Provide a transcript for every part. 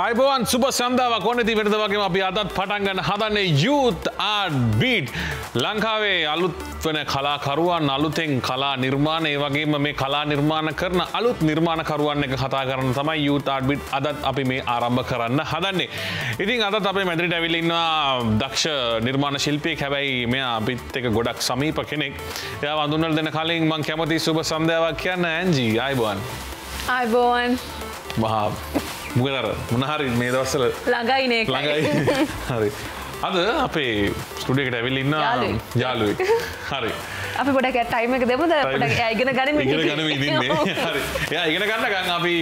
අයිබවන් සුප සන්දාව කොනති වෙනද වගේ අපි අදත් පටන්ගන්න හදන්නේ යුත් ආඩ් බීට් ලංකාවේ අලුත් වන කලාකරුවන් අලුතෙන් කලා නිර්මාණය වගේම මේ කලා නිර්මාණ කරන අලුත් නිර්මාණකරුවන් එක කතා කරන්න තමයි යුත් ආඩ්බිට් අදත් අපි මේ ආරම්භ කරන්න හදන්නේ. ඉතින් අදත් අපේ මැදිරිට ඇවිලින්නවා දක්ෂ නිර්මාණ ශිල්පියෙක්. හැබැයි මෙ අපිත් එක ගොඩක් සමීප කෙනෙක්. එයා වඳුන්නල් දෙන කලින් මං කැමති සුභ සන්ධාවක් කියන්න ඇන්ජී අයිබුවන්. අයිබෝවන්. මහා මුගනර. මොනහරි මේ දවස්සල ළඟයිනේ ළඟයි. හරි. අද අපේ ස්ටඩියකට ඇවිල්ලින්න යාළුවෙක්. යාලුවෙක් හරි. අපි පොඩක් ටයිම එක දෙමුද? ඉගෙන ගන ඉදින්නේ. හරි. එයා ඉගෙන ගන්න ගන්න අපි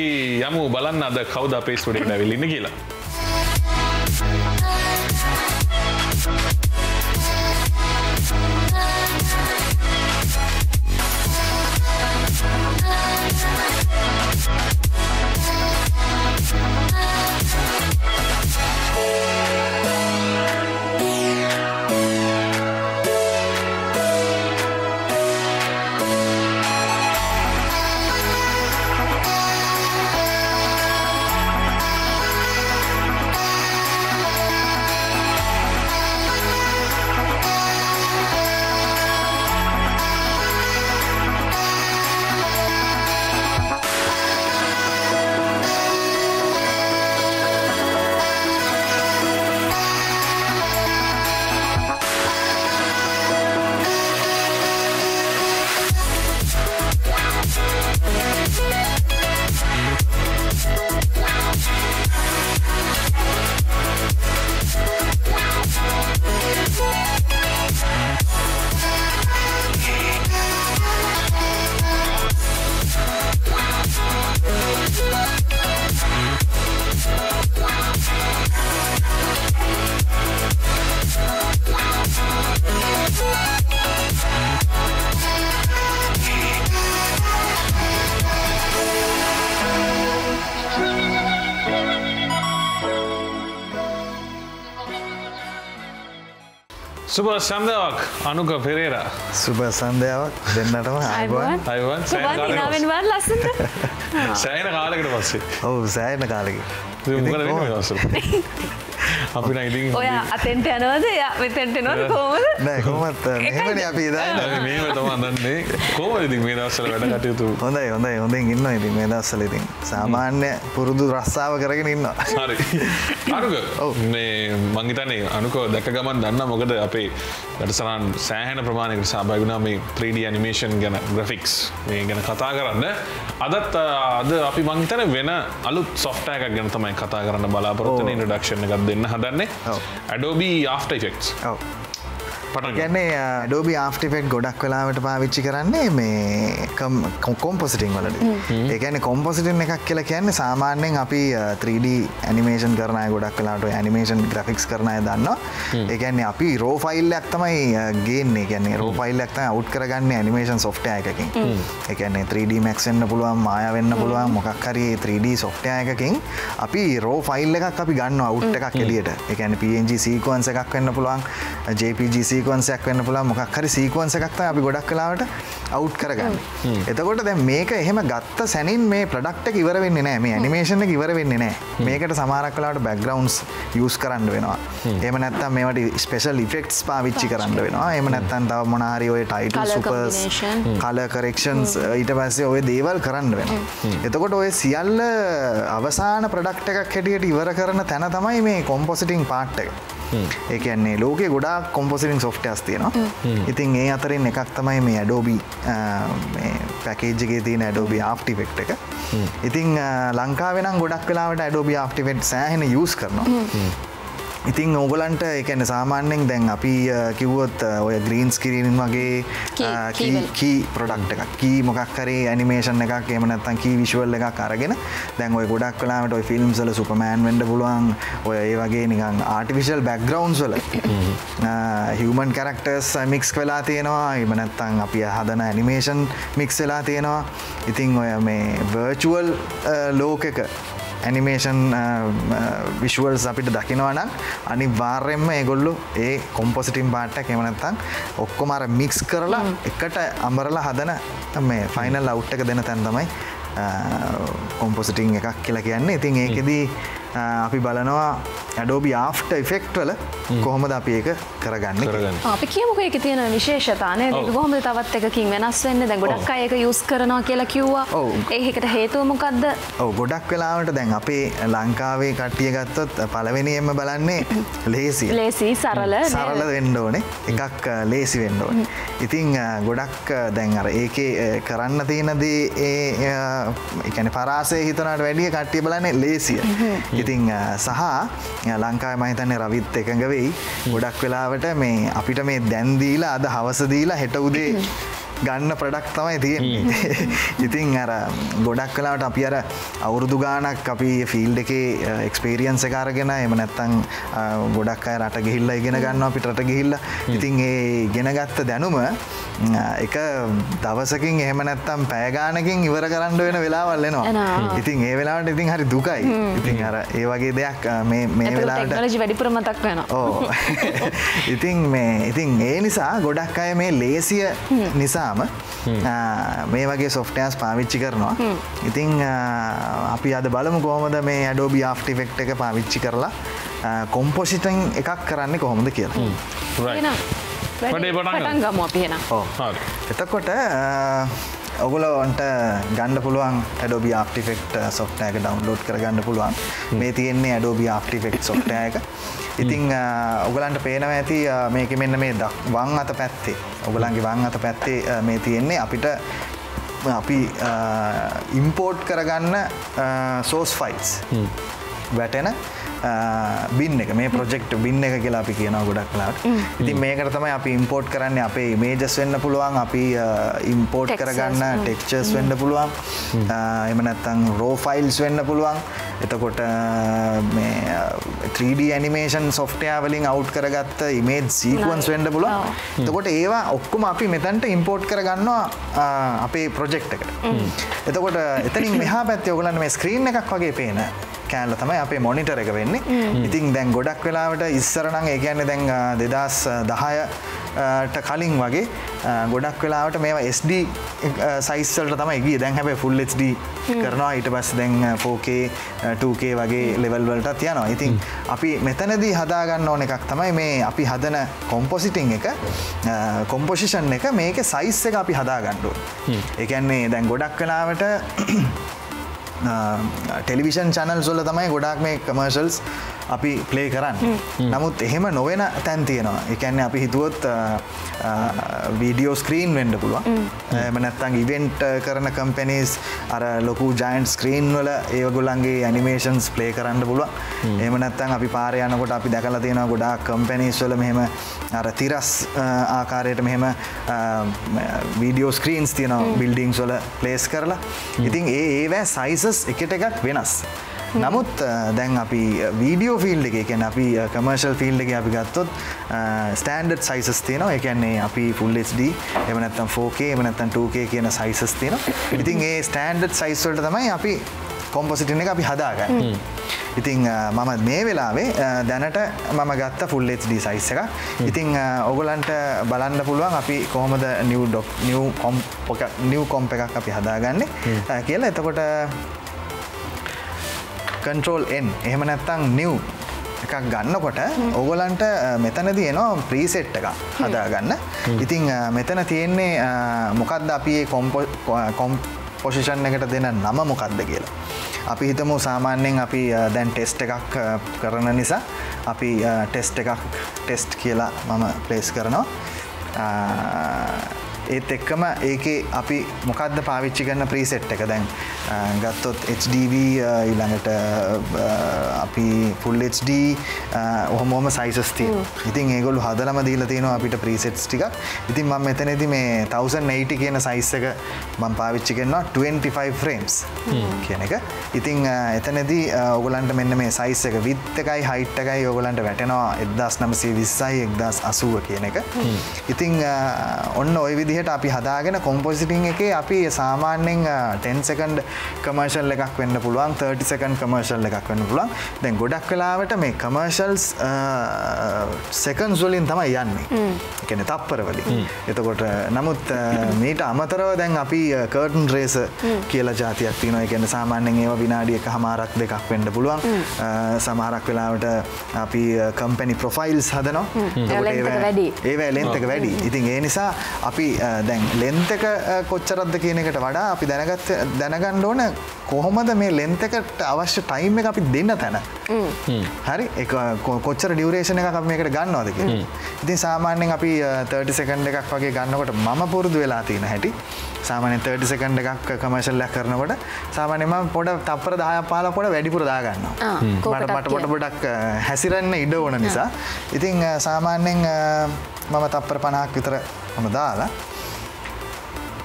යමු බලන්න අද කවද අපේ ස්ටඩියකට ඇවිල්ලින්න කියලා සුප සන්දාවක් අනුක පෙරේර. සුබ සන්ධාවක් දෙන්නටම අයිවන් සුබන්නාවෙන් වර් ලස්සට සෑන කාලකට පස්සේ. ඔවු සෑන කාලෙකි අපි නයිඉතින් ඔය අතෙන්ට යනවද? ය මෙතෙන්ට නොද කෝමද නෑ කොමත් මෙමන අපි දන්න මේ තම දන්නේ කෝම ඉතින් මේ දවසල වැඩ කටයුතු? හොඳයි හොඳයි. හොඳින් ඉන්න ඉතින් මේ දස්සල ඉතින්. සාමාන්‍ය පුරුදු රස්සාාව කරගෙන ඉන්න හරි. අනුක මේ මංගිතනේ අනුකෝ දැක ගමන් දන්න මොකද අපේ වැඩසරන් සෑහන ප්‍රමාණයකට සභයගුණා මේ 3D අනිමේෂන් ගැන ග්‍රෆික්ස් මේ ගැන කතා කරන්න. අදත් අද අපි මංතන වෙන අලුත් සොෆ්ටය එකක් ගැන තමයි කතා කරන්න බලාපොරොත්තන ඉන්ඩක්ෂණ එකක් දෙන්න හදන්නේ ඔව්. ඇඩෝබී ආෆ්ට ෆෙක්ස් ඔව පටන් ගැන්නේ. ඩෝබි ආෆ්ටිෆෙක්් ගොඩක් වෙලාවට පාවිච්චි කරන්නේ මේ කොම්පොසිටිං වලට ඒකන කොම්පොසිටන් එකක් කියලා කියන්නේ සාමාන්‍යයෙන් අපි 3D ඇනිමේෂන් කරනය ගොඩක් කලාට ඇනිමේෂන් ග්‍රෆික්ස් කරනය දන්න ඒකන්නේ අපි රෝෆයිල්ලක් තමයි ගේන්නේ. ගැන්නේ රෝෆයිල්ලක්ත අවට් කරගන්න ඇනිමේෂන් සොෆ්ටය එකකින්. එකන්නේ 3D මැක්සෙන්න්න පුළුවන් මාය වෙන්න පුළුවන් මොකක් හරි 3D සොෆ්ටය එකකින් අපි රෝ ෆයිල් එකක් අපි ගන්න අවුට් එකක් එලියට එකන PNG සීකුවන්ස එකක් වෙන්න පුළුවන් JPG සීකුවන්සයක් වෙන්න පුළා මොකක් හරි සීකුවන්ස එකක්ත අපි ගොඩක් කලාවට අවු් කරගන්න. එතකොට දැ මේක එහෙම ගත්ත සැනින් මේ ප්‍රඩක්ට ඉවර වෙන්න නෑ මේ ඇනිමේෂන ඉවර වෙන්න නෑ මේකට සමාරක් කලාට බැක්ග්‍රවන්ස් යස් කරන්න වෙනවා. එම නැත්තම් මේට ස්පෙශල් ඉෆෙක්ස් පාවිච්චි කරන්න වෙනවා. එම නැත්තන් තව මොනාරි ඔය ටයිට සුපර්ස්. කල කරෙක්ෂන්ස් ඊට පස්සේ ඔය දේවල් කරන්න වෙන එතකොට ඔය සියල්ල අවසාන ප්‍රඩක්ට එකක් හැටියට ඉවර කරන තැන තමයි මේ කොම්පොසිටිං පාට් එක ඒකන්නේ ලෝක ගොඩා කොම්පොසිටින් සොෆ්ටස් තියෙනවා. ඉතින් ඒ අතරින් එකක් තමයි මේ ඇඩෝබි පැකේජ්ගේ තියෙන ඇඩෝබි ආප්ටිෆෙක්් එක. ඉතිං ලංකාවෙනම් ගොඩක් වෙලාවට ඇඩෝබි ආප්ටිෆෙට් සෑහෙන යස් කරනවා ඉතින් ඕගලන්ට එකන සාමාන්‍යෙන් දැන් අපි කිව්වොත් ඔය ග්‍රීන්ස් කිරීන් වගේ Key- අ, key කී- ප්‍රඩක්් එකක්? කී මොකක් කරේ ඇනිමේෂන් එකක් එමනත්තන් කී විශවල් එකක් අරගෙන දැන් ඔය ගොඩක් කලාමට ඔය ෆිල්ම්සල සුපමෑන් වෙන්ඩ පුළුවන්. ඔය ඒ වගේ නිකං ආටිවිශල් බැක්ග්‍රවන්ස් වල. හිවමන් කරක්ටර්ස් මික්ස් වෙලා තියෙනවා. එමනත්තං අපි හදන ඇනිමේෂන් මික්ස් වෙලා තියෙනවා. ඉතිං ඔය මේ වර්චුවල් ලෝකක ඇනිමේෂන් විශුවල්ස් අපිට දකිනවනම් අනි වාර්යෙන්ම ඒගොල්ලු ඒ කොම්පොසිටිම් පාට්ට එමනත්තන් ඔක්කොමර මික්ස් කරලා එකට අමරලා හදන මේ ෆයිනල් අවුට්ටක දෙන තැන් තමයි කොම්පොසිටිං එකක් කියලා කියන්නේ. ඉතින් ඒකෙදී අපි බලනවා ඇඩෝබි ආෆ්ට ඉෆෙක්ට්වල කොහොමද අපි ඒක කරගන්න අපි කියමුක එක තියෙන විශේෂතානය ඔව්. කොහොමද තවත් එකකින් වෙනස් වෙන්න? දැ ගොඩක් අයක යුස් කරනවා කියලා කිව්වා. ඒකට හේතුවමොකක්ද ඔව ගොඩක් වෙලාවට දැන් අපේ ලංකාවේ කට්ටිය ගත්තොත් පලවෙනියෙන්ම බලන්නේ ලේසිය. ලේසි සරල? සරල වෙන්න ඕනේ. එකක් ලේසි වෙන්න ඕන. ඉතිං ගොඩක් දැන් අර ඒකේ කරන්න තියෙනදී ඒ එකන පරාසය හිතනට වැඩිය කට්ටිය බලන්නේ ලේසිය ඉතිං සහ ලංකායි මහිතන්නේ රවිත් එකඟ වෙයි. ගොඩක් වෙලාවට මේ අපිට මේ දැන්දීලා අද හවසදීලා හෙට උදේ ගන්න ප්‍රඩක් තමයි තියෙන්නේ. ඉතින් අර ගොඩක් කලාට අපි අර අවුරුදු ගානක් අපි ෆිල්ඩ එකේ එක්ස්පේරියන්ස කාරගෙන එම නැත්තං ගොඩක් අය රට ගිහිල්ල ඉගෙන ගන්න අපිට රට ගිහිල්ල. ඉතින් ඒ ගෙනගත්ත දැනුම එක දවසකින් එහෙම නැත්තම් පෑගානකින් ඉවර කරන්න වෙන වෙලාවල්ලෙනවා එනවා. ඉතින් ඒ වෙලාවට ඉතින් හරි දුකයි. ඉතින් අර ඒ වගේ දෙයක් මේ වෙලාට ටෙක්නෝලජි වැඩිපුර මතක් වෙන ඕ ඉතින් මේ ඉතින් ඒ නිසා ගොඩක් අය මේ ලේසිය නිසාම මේ වගේ සොෆ්ටයස් පාවිච්චි කරනවා. ඉතිං ආ, අපි අද බලමු කොහොමද මේ ඇඩෝබි ආෆ්ටිෆෙක්් එක පාවිච්චි කරලා කොම්පොසිටන් එකක් කරන්න කොහොමද කියලා. Right. වැඩේ පටන් ගමු. පටන් ගමු අපි එන ඕ හරි. එතකොට ඔගුලොන්ට ගණඩ පුළුවන් ඇඩෝබි ආප්ටිෆෙක්් සොෆ්ටයක ඩවන්ලෝඩ් කරගන්න පුළුවන්. මේ තියෙන්නේ ඇඩෝබි ආප්ටිෆෙක්් සොෆ්ටයක ඉතිං ඔගලන්ට පේනව ඇති මේක මෙන්න මේ දක් වං අත පැත්තේ. ඔගලන්ගේ වං අත පැත්තේ මේ තියෙන්නේ. අපිට අපි ඉම්පෝට් කරගන්න සෝස් ෆයිල්ස් වැටෙන බින්න එක. මේ ප්‍රජෙක්් බින්න එක කියලා අපි කියන ගොඩක් කලාට ඉතින් මේකට තමයි අපි ඉම්පෝට් කරන්න අපේ මේජස් වෙන්න පුළුවන් අපි ඉම්පෝට් කරගන්න. ටෙක්චර්ස් වෙන්න පුළුවන්. එම නැත්තං රෝ ෆයිල්ස් වෙන්න පුළුවන්. එතකොට මේ 3D ඇනිමේෂන් සොෆ්ටයා වලින් අවු් කරගත්ත ඉමේජ් සීකුවන්ස් වෙන්න පුළුවන්. ඔව්. එතකොට ඒවා ඔක්කොම අපි මෙතැන්ට ඉම්පෝට් කරගන්නවා අපේ ප්‍රොජෙක්් එකට. එතකොට එතනින් මෙහා පැත්ති ඔගලන්න මේ ස්ක්‍රීන් එකක් වගේ පේන කෑල්ල තමයි අපේ මොනිටර එක වෙන්නේ. ඉතින් දැන් ගොඩක් වෙලාවට ඉස්සරනං ඒ කියන්නේ දැන් දෙදස් දහයට කලින් වගේ ගොඩක් වෙලාවට මේවා SD සයිස්සල්ට තමයි ගිය. දැන් හැබැ ෆුල් HD කරනවා. ඊට පස් දැන් 4K 2K වගේ ලෙවල් වලට යනවා. ඉතින් අපි මෙතනදී හදාගන්න ඕන එකක් තමයි මේ අපි හදන කොම්පොසිටිං එක කොම්පොසිෂන් එක මේක සයිස් එක අපි හදාගණ්ඩුව එකන්නේ දැන් ගොඩක් කලාවට ටෙලිවිෂන් චැනල් සොල්ල තමයි ගොඩක් මේ කමර්ශල්ස් අපි ප්ලේ කරන්න. නමුත් එහෙම නොවෙන තැන් තියෙනවා. එකන්නේ අපි හිතුවොත් වීඩියෝ ස්ක්‍රීන් වෙන්ඩ පුළුවන්. එම නැත්තං ඉවෙන්ට් කරන කම්පැනිස් අර ලොකු ජයින්් ස්ක්‍රීන් වල ඒවගොල්ලන්ගේ ඇනිමේෂන්ස් ප්ලේ කරන්න පුළුව එම නැත්තං අපි පාරයනකොට අපි දැකල තියෙන ගොඩා කම්පැනිස් වල මෙහෙම අර තිරස් ආකාරයට මෙහෙම වීඩියෝ ස්ක්‍රීන්ස් තියනවා බිල්ඩිංස් වල ප්ලේස් කරලා. ඉතින් ඒ ඒවෑ සයිසස් එකට එකත් වෙනස්. නමුත් අ, දැන් අපි වීඩියෝ ෆිල්් එක එකන අපි කමර්ශල් ෆිල්් එක අපි ගත්තොත් ස්ටන්ඩඩ් සයිසස් තියනවා. එකන්නේ අපි ෆුල්D එමනත්තම් 4K එමනත්තන් 2K කියන සයිසස් තියන ඉතින් ඒ ස්ටන්ඩඩ් සයිස්වල්ට තමයි අපි කොම්පොසිටින එක අපි හදාගන්න. ඉතිං මම මේ වෙලාවේ දැනට මම ගත්ත ෆුල්D සයිස් එක ඉතිං ඔගොලන්ට බලන්න පුළුවන් අපි කොහොමද නිව ඩොක් නිව කොම් නිව් කොම්ප එකක් අපි හදාගන්නේ. කියලා එතකොට කන්ට්‍රෝල් එන් එහෙම නැත්තං නිව් එකක් ගන්නකොට ඔගොලන්ට මෙතනද එනවා ප්‍රීසෙට් එක හදාගන්න. ඉතිං මෙතන තියෙන්නේ මොකක්ද අපි කොම්පොසිෂන් එකට දෙන නම මොකක්ද කියලා. අපි හිතමු සාමාන්‍යයෙන් අපි අ, දැන් ටෙස්ට් එකක් අ, කරන නිසා අපි ටෙස්ට් එකක් ටෙස්ට් කියලා මම ප්ලේස් කරනවා. ඒත් එක්කම ඒකේ අපි මොකක්ද පාවිච්චි කරන්න ප්‍රීසෙට් එක? දැන් ගත්තොත් ඊළඟට අ, අපි ෆුල් HD ඔහොමෝම සයිසස් තිය ඉතින් ඒගොලු හදලම දීල තියෙනවා අපිට ප්‍රීසෙට්ස් ටික ඉතින් මම මෙතනති මේ 1080 කියන සයිස් එක මං පාවිච්චි කරනවා 25 ෆ්‍රේම්ස් කියන එක. ඉතිං එතනදී ඔගලන්ට මෙන්න මේ සයිස් එක විත් එකයි හයිට් එකයි ඔගලන්ට වැටෙනවා. එදදාස් නමසේ විස්සයි එක්දස් අසුව කියන එක. ඉතිං ඔන්න ඔය විදිහට අපි හදාගෙන කොම්පොසිටිං එකේ අපි සාමාන්‍යෙන් ටෙන්සකන්ඩ් කමර්ශල් එකක් වෙන්න පුළුවන් 30සකන් කමර්ශල් එකක් වෙන්න පුළුවන්. දැන් ගොඩක් වෙලාවට මේ කමර්ශල්ස් සෙකන් සුලින් තමයි යන්නේ. එකන තප්පරවලින් එතකොට නමුත් මීට අමතරව දැන් අපි කර්ටන් රේස කියලා ජාතියක් තියන එකන සාමාන්‍යෙන් ඒව විනාඩියක හමාරක් දෙකක් වෙන්න පුළුවන්. සමහරක් වෙලාවට අපි කම්පැනි ප්‍රොෆයිල්ස් හදනවා. වැඩි. ඒවැ ලෙන්තක වැඩි. ඉතින් ඒ නිසා අපි දැන් ලෙන්තක කොච්චරද්ද කියන එකට වඩා අපි දැනගත් දැනගන්න ඕන කොහොමද මේ ලෙන්තකට අවශ්‍ය ටයිම් එක අපි දෙන්න තැන. හරි? කොච්චර ඩියවරේෂණ එක මේකට ගන්නවාද කිය ඉතින් සාමාන්‍යෙන් අපි 30 සෙකන්ඩ එකක් වගේ ගන්නකොට මම පුරුදු වෙලා තියෙන හැටි. සාමානෙන් 30 සෙකන්ඩ එකක් කමර්ශල්ලයක් කරනකොට සාමානයම පොඩ තපර දාය පාල පොඩ වැඩිපුර දාගන්න ආ, මට මට පොට. පොඩක් හැසිරන්න ඉඩ ඕන නිසා. ඉතිං සාමාන්‍යෙන් මම තප්පර පණහක් විතර ඔොන දාලා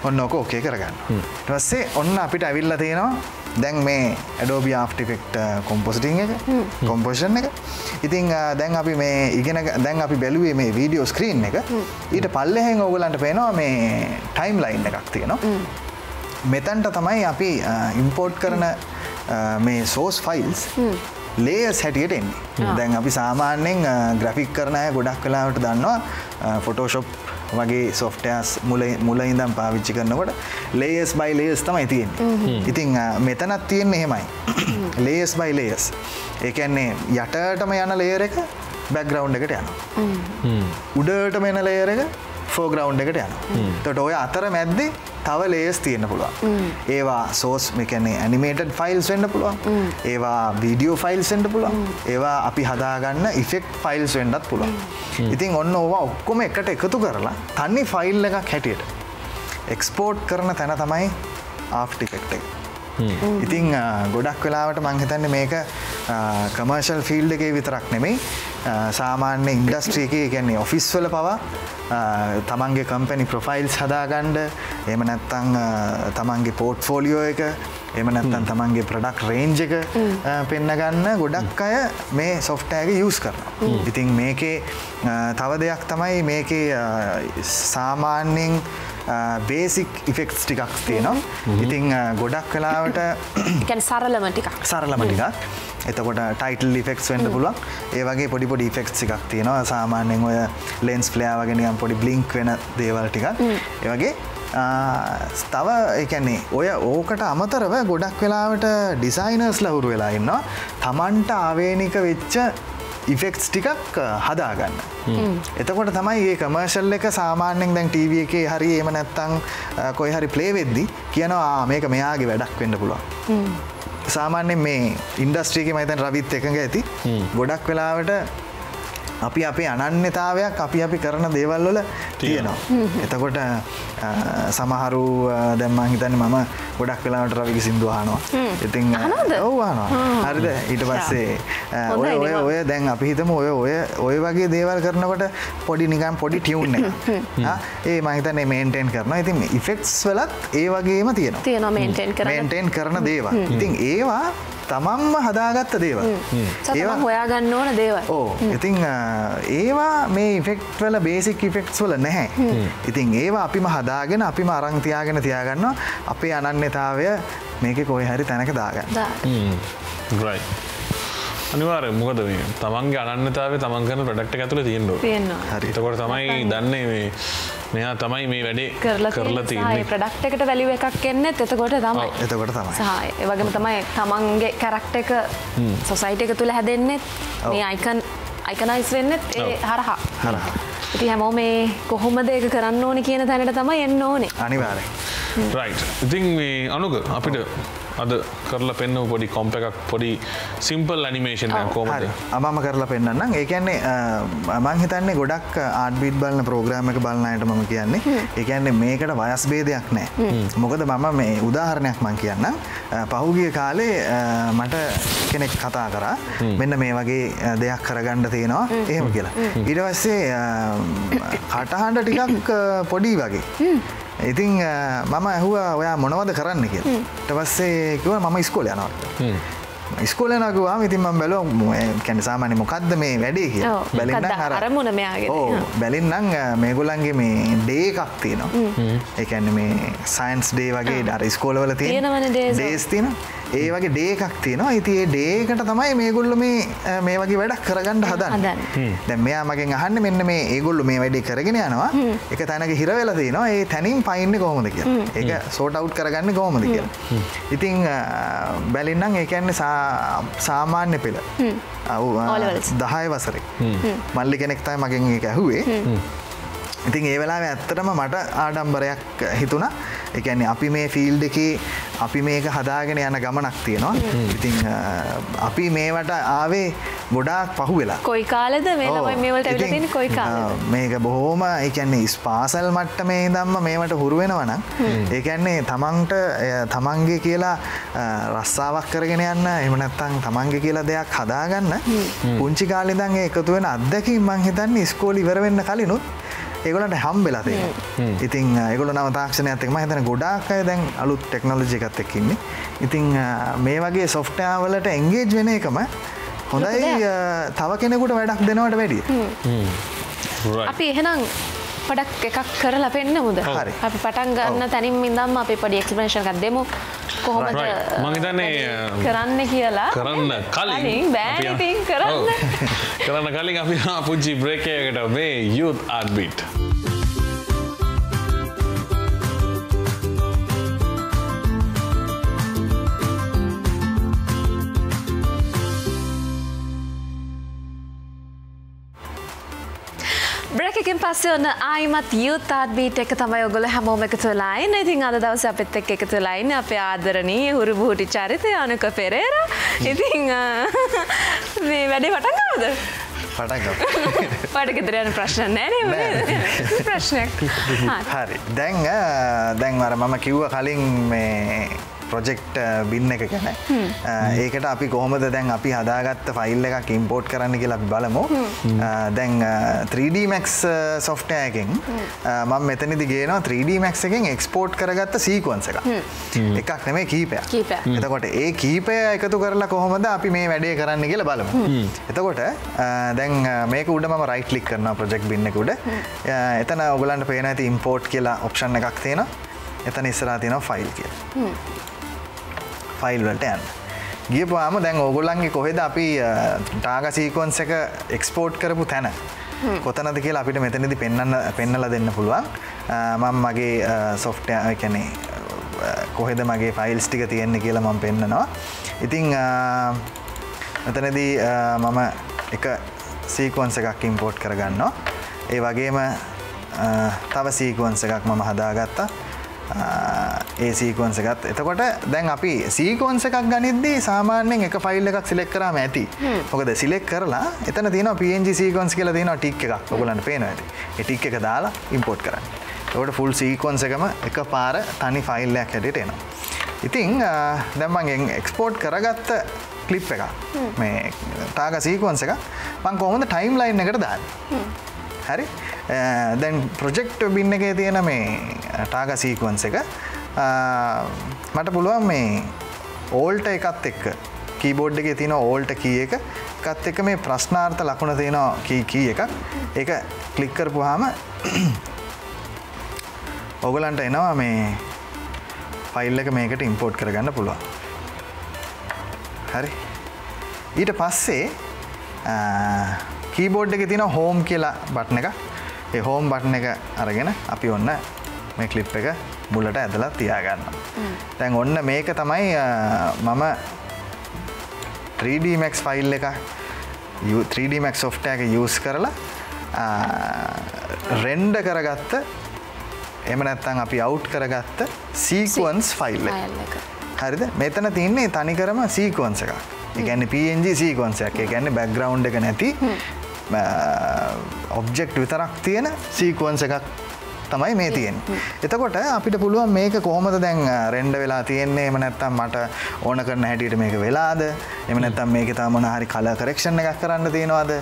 ඔන්න ඕක ඕකේ කරගන්න. ටස්සේ ඔන්න අපිට ඇවිල්ල තියෙනවා දැන් මේ ඇඩෝබි ආෆ්ටිෆෙක්ට කොම්පොසිටිං එක කොම්පෝෂන් එක. ඉතිං අ, දැන් අපි මේ ඉගෙන දැන් අපි බැලුවේ මේ වීඩියෝ ස්ක්‍රීන් එක. ඊට පල්ලෙහෙන් ඕගලන්ට පේනවා මේ ටයිම් ලයින් එකක් තියෙනවා. මෙතැන්ට තමයි අපි ඉම්පෝර්ට් කරන අ, මේ සෝස් ෆයිල්ස් ලේස් හැටියට එන්නේ. දැන් අපි සාමාන්‍යෙන් ග්‍රෆික් කරන අය ගොඩක් කලාවට දන්නවා ෆොටෝශොප් වගේ සොෆ්ටයස් මුල ඉඳම් පාවිච්චි කරනකොට ලේස් බයි ලේස් තමයි තියෙන්නේ. ඉතිං මෙතනත් තියෙන්නේ එහෙමයි. ලේස් බයි ලේස් ඒකන්නේ යටටම යන ලේර එක බැක්ග්‍රවන්් එකට යනවා. උඩටම එන ලේර එක ෆෝග්‍රවන්් එකට යන තොට ඔය අතර මැද්දේ තව ලේස් තියෙන පුළුවන්. ඒවා සෝස් මෙකැනේ ඇනිමේටඩ් ෆයිල්ස් වෙන්න පුළුවන්. ඒවා වීඩියෝ ෆයිල්ස් එන්ට පුළුවන්. ඒවා අපි හදාගන්න ඉෆෙක්් ෆයිල්ස් වෙන්නත් පුළුවන්. ඉතින් ඔන්න ඕවා ඔක්කොම එකට එකතු කරලා තන්නේ ෆයිල් එකක් හැටියට එක්ස්පෝර්ට් කරන තැන තමයි ආෆ්ටිෆෙක්් එක ඉතිං ගොඩක් වෙලාවට මංහිතන්න මේක කමර්ශල් ෆිල්ඩ් එකේ විතරක් නෙමෙයි. සාමාන්‍ය ඉන්ඩස්ට්‍රියකේ කියන්නේ ඔෆිස් වල පවා තමන්ගේ කම්පැනි ප්‍රොෆයිල්ස් හදාගණ්ඩ එම නැත්තං තමන්ගේ පෝට් ෆෝලියෝ එක එම නැත්තන් තමන්ගේ ප්‍රඩක් රේන්ජ් එක පෙන්න ගන්න ගොඩක් අය මේ සොෆ්ටෑග යස් කරන ඉතින් මේකේ තව දෙයක් තමයි මේකේ සාමාන්‍යෙන් බේසික් ඉෆෙක්ස් ටිකක් තියෙනවා. ඉතිං ගොඩක් කලාවට කැන සරලම ටිකක්. සරලම ටිකක්. එතකොට ටයිටල් ලිෆෙක්ස් වෙන්ඩ පුළුවන්. ඒ වගේ පොඩි පොඩි ෆෙක්ස් එකක් තියෙනවා. සාමාන්‍යෙන් ඔය ලෙන්ස් ප්ලයාාවගෙනයම් පොඩි බ්ලිංක් වෙන දේවල් ටිකක්. ඒවගේ තව එකන්නේ ඔය ඕකට අමතරව ගොඩක් වෙලාවට ඩිසයිනර්ස් ලහුරු වෙලා ඉන්නවා. තමන්ට ආවේනික වෙච්ච ඉෆෙක්ස් ටිකක් හදාගන්න. එතකොට තමයි ඒ කමර්ශල් එක සාමාන්‍යෙන් දැන් ටව එකේ හරි ඒම නැත්තං කොයි හරි ප්ලේවෙද්දි කියනවා මේක මෙයාගේ වැඩක් වෙන්න පුළුවන්. සාමාන්‍යෙන් මේ ඉන්ඩස්ට්‍රීක මතන් රවිත් එකඟ ඇති. ගොඩක් වෙලාවට අපි අපේ අනන්‍යතාවයක් අපි අපි කරන දේවල් වල තියෙනවා. එතකොට සමහරු දැම්මන් හිතන්න මම ගොඩක් වෙලාට රවික සිින්දුවානවා ඉතින්? ඔව්වානවා හරිද? ඊට පස්සේ ඔය ඔය. ඔය දැන් අපි හිතම ඔය ඔය ඔය වගේ දේවල් කරනකොට පොඩි නිකම් පොඩි ටියවුන්න ඒ මහිතන මේන්ටෙන් කරන ඉතින් ඉෆෙක්ස් වලත් ඒ වගේම මේන්ටෙන් කරන්න මේන්ටෙන් කරන දේවල්. ඉතින් ඒවා තමන්ම හදාගත්ත දේවල්. සතම හොයාගන්න ඕන දේවල්. ඕ ඉතිං ඒවා මේ ඉෆෙක්ට් වල බේසික් ඉෆෙක්ස් වල නැහැ. ඉතින් ඒවා අපිම හදාගෙන අපිම අරංතියාගෙන තියාගන්නවා. අපේ අනන්‍යතාවය මේක කොයි හරි තැනක දාගන්න. රයි අනිවාර මොකද මේ? තමන්ගේ අනන්නතාව තමන් කරන ප්‍රඩක්ට ඇතුළ තියෙන්ඩුව තියෙනවා හරි. එතකොට තමයි දන්නේ මේ මෙයා තමයි මේ වැඩේ කරලා තියන්නේ. ප්‍රඩක්් එකට වැලිව එකක් එන්නෙත් එතකොට තමයි. එතකොට තමයි. සහ ඒ වගේම තමයි තමන්ගේ කැරක්ට එක සොසයිට එක තුළ හැදෙන්නෙත්. මේ අයිකන් අයිකනයිස් වෙන්නෙත් ඒ. හරහා. හරහා. ඉති හැමෝ මේ කොහොමද ඒක කරන්න ඕනි කියන තැනට තමයි එන්න ඕනේ. අනිවාරය රයි් ඉතින් මේ අනුක අපිට අද කරලා පෙන්න පොඩි කොම්ප එකක් පොඩි සිම්පල් ඇනිමේෂන් කෝමද හරි. අමම කරලා පෙන්න්නම් ඒකන්නේ මං හිතන්නේ ගොඩක් ආඩ්බිට් බලන ප්‍රෝග්‍රාම එක බලන්නයට මම කියන්නේ. ඒකන්නේ මේකට වයස් බේදයක් නෑ. මොකද මම මේ උදාහරණයක් මං කියන්න පහුගිය කාලේ මට කෙනෙක් කතා කරා. මෙන්න මේ වගේ දෙයක් කරගණ්ඩ තියෙනවා. එහෙම කියලා. ඉට පස්සේ කටහන්ඩ ටිකක් පොඩි වගේ ඉතිං මම ඇහුව ඔයා මොනවද කරන්න කිය ට පස්සේ කිව මම ස්කෝල යනවට ස්කෝලනකවා ඉතින්ම බැලෝ කැන සාමානය මොකක්ද මේ වැඩේ? කිය මොකක්ද අරමුණ මෙයාගේ? බැලින්නම් මේගොලන්ගේ මේ ඩේ එකක් තියනවා. එකන්න මේ සයින්ස් ඩේ වගේ ඩර ස්කෝලවල තියෙනවනේ days. ඩේස් තියන ඒ වගේ ඩේ එකක් තියෙනවා. ඉති ඒ ඩේකට තමයි මේගොල්ල මේ මේ වගේ වැඩක් කරගන්න හදන්න. හදන්න. දැ මෙයා මගෙන් අහන්න මෙන්න මේ ඒගොල්ලු මේ වැඩි කරගෙන යනවා. එක තැනක හිරවෙල තිනවා ඒ තැනින් පයින්න කොහොමද කිය ඒක සෝට අවු් කරගන්න කොහොමද කිය ඉතිං බැලින්නම් ඒකන්නේ සාමාන්‍ය පෙළ. levels. දහය වසරෙක් මල්ලි කෙනෙක්තයි මගෙන් ඒක ඇහුවේ ඉතින් ඒ වෙලා ඇත්තටම මට ආඩම්බරයක් හිතුණ. එකන්නේ අපි මේ ෆිල්් එකේ අපි මේක හදාගෙන යන ගමනක් තියෙනවා. ඉතිං අපි මේවට ආවේ ගොඩාක් පහු වෙලා. කොයි කාලෙද? මේක බොහෝම එකන්නේ ස්පාසල් මට්ට මේ දම්ම මේවට හුරුවෙනවන ඒකන්නේ තමන්ට තමන්ගේ කියලා රස්සාාවක් කරගෙන යන්න එමනත්තං තමන්ගේ කියලා දෙයක් හදාගන්න පුංචි කාලිදන්ගේ එකතු වෙන අදකින් මං හිතන්න ස්කෝලි ඉවරවෙන්න කලිනුත් ඒගොලට හම්. වෙලාතේ ඉතින් ඒගොල නව තාක්ෂණයක් එක්ම හිතන ගොඩාක්ය දැන් අලුත් ටෙක්නොලජි එකත් එක්කින්නේ ඉතිං අ, මේ වගේ සොෆ්ටයාවලට එංගේජ් වෙන එකම හොඳයි තව කෙනෙකුට වැඩක් දෙනවට වැඩිය. අපි එහෙනම් පඩක් එකක් කරලා පෙන්න මුද. අපි පටන් ගන්න තැනින් ඉඳම් අපි පඩි එක්ස්පේෂන් එකක් දෙමු. කොහොමද Right. මං හිතන්නේ, වැඩේ කරන්න කියලා. කරන්න කලින්. ඉතින් කරන්න. කරන්න කලින් අපි පුංචි බ්‍රේකයකට මේ යුත් ආඩ්බිට් බ්‍රකකින් පස්සේ ඔන්න ආයිමත් යුතාත් බීට එක තමයි ඔගොල හැමෝම එකතු වෙලායින්න ඉතින් අද දවස අපත් එක් එකතු වෙලායින්න අපේ ආදරණී හුරු බූටි චරිතය අනුක පෙරේර. ඉතිං මේ වැඩේ පටන්ගවද පටක් පඩගෙදර යන ප්‍රශ්න නෑනේ ප්‍රශ්නයක්. හරි. දැන් දැන් අර මම කිව්ව කලින් මේ ප්‍රොජෙක්ට් බින්න එක ගැන. අ, ඒකට අපි කොහොමද දැන් අපි හදාගත්ත ෆයිල් එකක් ඉම්පෝට් කරන්න කියලා අපි බලමු. අ, දැන් අ, 3D Max සොෆ්ටය එකෙන් මම මෙතනිදි ගේනවා 3D Max එකෙන් එක්ස්පෝට් කරගත්ත සීකවන්ස එක එකක් නෙමේ කීපයක්. එතකොට ඒ කීපය එකතු කරලා කොහොමද අපි මේ වැඩේ කරන්න කියලා බලමු. එතකොට දැන් මේක උඩ ම රයිට් ලික් කරන ප්‍රජෙක්් බින්නෙකුඩ එතන ඔගලන්ට පේන ඇති ඉම්පෝට් කියලා ඔප්ෂන් එකක් තියෙන එතන ඉස්සරා තියෙනවා ෆයිල් කිය ෆයිල් වලට යන්න. ගියපුවාම දැන් ඕගොල්ලන්ගේ කොහෙද අපි ටාග සීකොන්ස එක එක්ස්පෝට් කරපු තැන? කොතනද කියලා අපිට මෙතනදි පෙන්න්න පෙන්නල දෙන්න පුළුවන්. මං මගේ සොෆ්ටය කැනේ කොහෙද මගේ ෆයිල්ස් ටික තියෙන්න කියලා මම පෙන්න්නනවා ඉතිං මෙතනදී මම එක සීකවන්ස එකක් ඉම්පෝට් කරගන්නවා. ඒ වගේම තව සීකවන්ස එකක් මම හදාගත්තා ඒ සීකවන්ස එකත්. එතකොට දැන් අපි සීකවන්ස එකක් ගනිද්දී සාමාන්‍යෙන් එක ෆයිල් එකක් සිලෙක් කරම ඇති. මොකද සිලෙක් කරලා එතන තින පජ සීකවන්ස් කියලා තින ටික් එකක්. ඔගලන්ට පේන ඇති. ටික් එක දාලා ඉම්පෝට් කරන්න. එකට ෆුල් සීකවන්ස එකම එක පාර තනි ෆයිල්ලයක් හැටට එනවා. ඉතිං දැම්මගෙන් එක්ස්පෝට් කරගත්ත කලිප් එක මේ තාග සීකවන්ස එක මං කොහොඳ ටයිම් ලයින් එකට දාන්න? හරි. දැන් ප්‍රොජෙක්ට් බින්න එකේ තියෙන මේ ටාග සීකවන්ස එක මට පුළුවන් මේ ඕල්ට එකත් එක්ක. කීබෝඩ් එක තියෙන ඕල්ට කිය එක. එකත් එක මේ ප්‍රශ්නාර්ථ ලකුණ තියෙනවා කී කී එකක්. ඒක කලික්කරපුහාම ඔගලන්ට එනවා මේ ෆයිල් එක මේකට ඉම්පෝට් කරගන්න පුළුවන්. හරි. ඊට පස්සේ කීබෝඩ් එක තින හෝම් කියලා බට්න එක ඒ හෝම් බට්න එක අරගෙන අපි ඔන්න මේ කලිප් එක මුල්ලට ඇදලා තියාගන්න. තැන් ඔන්න මේක තමයි මම 3Dමක් ෆයිල් එක 3Dමක් සොෆ්ට එක යස් කරලා රෙන්ඩ කරගත්ත එම නැත්තං අපි අවුට් කරගත්ත සීකුවන්ස් ෆයිල්. හරිද? මෙතන තින්නේ තනිකරම සීකවන්ස එකක්. එකන්න පජ සීකොන්සයක් එකන්න බැක්ග්‍රවන්් එක නැති ඔබ්ජෙක්් විතරක් තියෙන සීකුවන්ස එකක් තමයි මේ තියෙන් එතකොට අපිට පුළුවන් මේක කොහොමද දැන් රෙන්ඩ වෙලා තියෙන්නේ? එම නැත්තම් මට ඕන කරන හැටියට මේක වෙලාද? එම නැත්තම් මේක තමන හරි කල කරක්ෂණ එකක් කරන්න තියෙනවාද?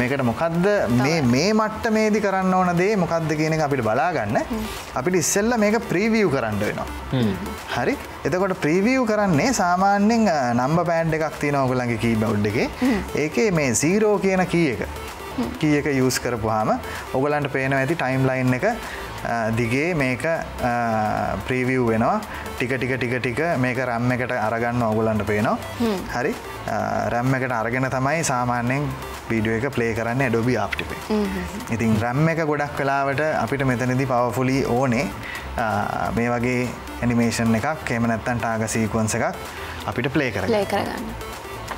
මේකට මොකක්ද මේ මේ මට්ට මේදි කරන්න ඕන දේ මොකක්ද කියන එක අපිට බලාගන්න. අපිට ඉස්සෙල්ල මේක ප්‍රීවියව් කරන්න වෙනවා. හරි? එතකොට ප්‍රීවියව් කරන්නේ සාමාන්‍යෙන් නම්බ පෑන්් එකක් තියෙන ඔගලගේ කී බෞඩ් එක. ඒකේ මේ සීරෝ කියන කිය එක. කිය එක යස් කරපුහාම ඔගලන්ට පේන ඇති ටයිම් ලයින් එක. දිගේ මේක ප්‍රීවියව් වෙනවා. ටික ටික ටික ටික මේක රම් එකට අරගන්න ඔගුලන්ට පේනවා. හරි? රැම් එකට අරගෙන තමයි සාමාන්‍යයෙන් වීඩියෝ එක ප්ලේ කරන්න ඇඩොබි ආප්ටිපේ ඉතින් රැම් එක ගොඩක් කලාවට අපිට මෙතනදි පවෆුලි ඕනේ. මේ වගේ ඇනිමේෂන් එකක් එම නැත්තන් ටාග සීකුවන්ස එකක් අපිට ප්ලේ කර ලේ කරගන්න.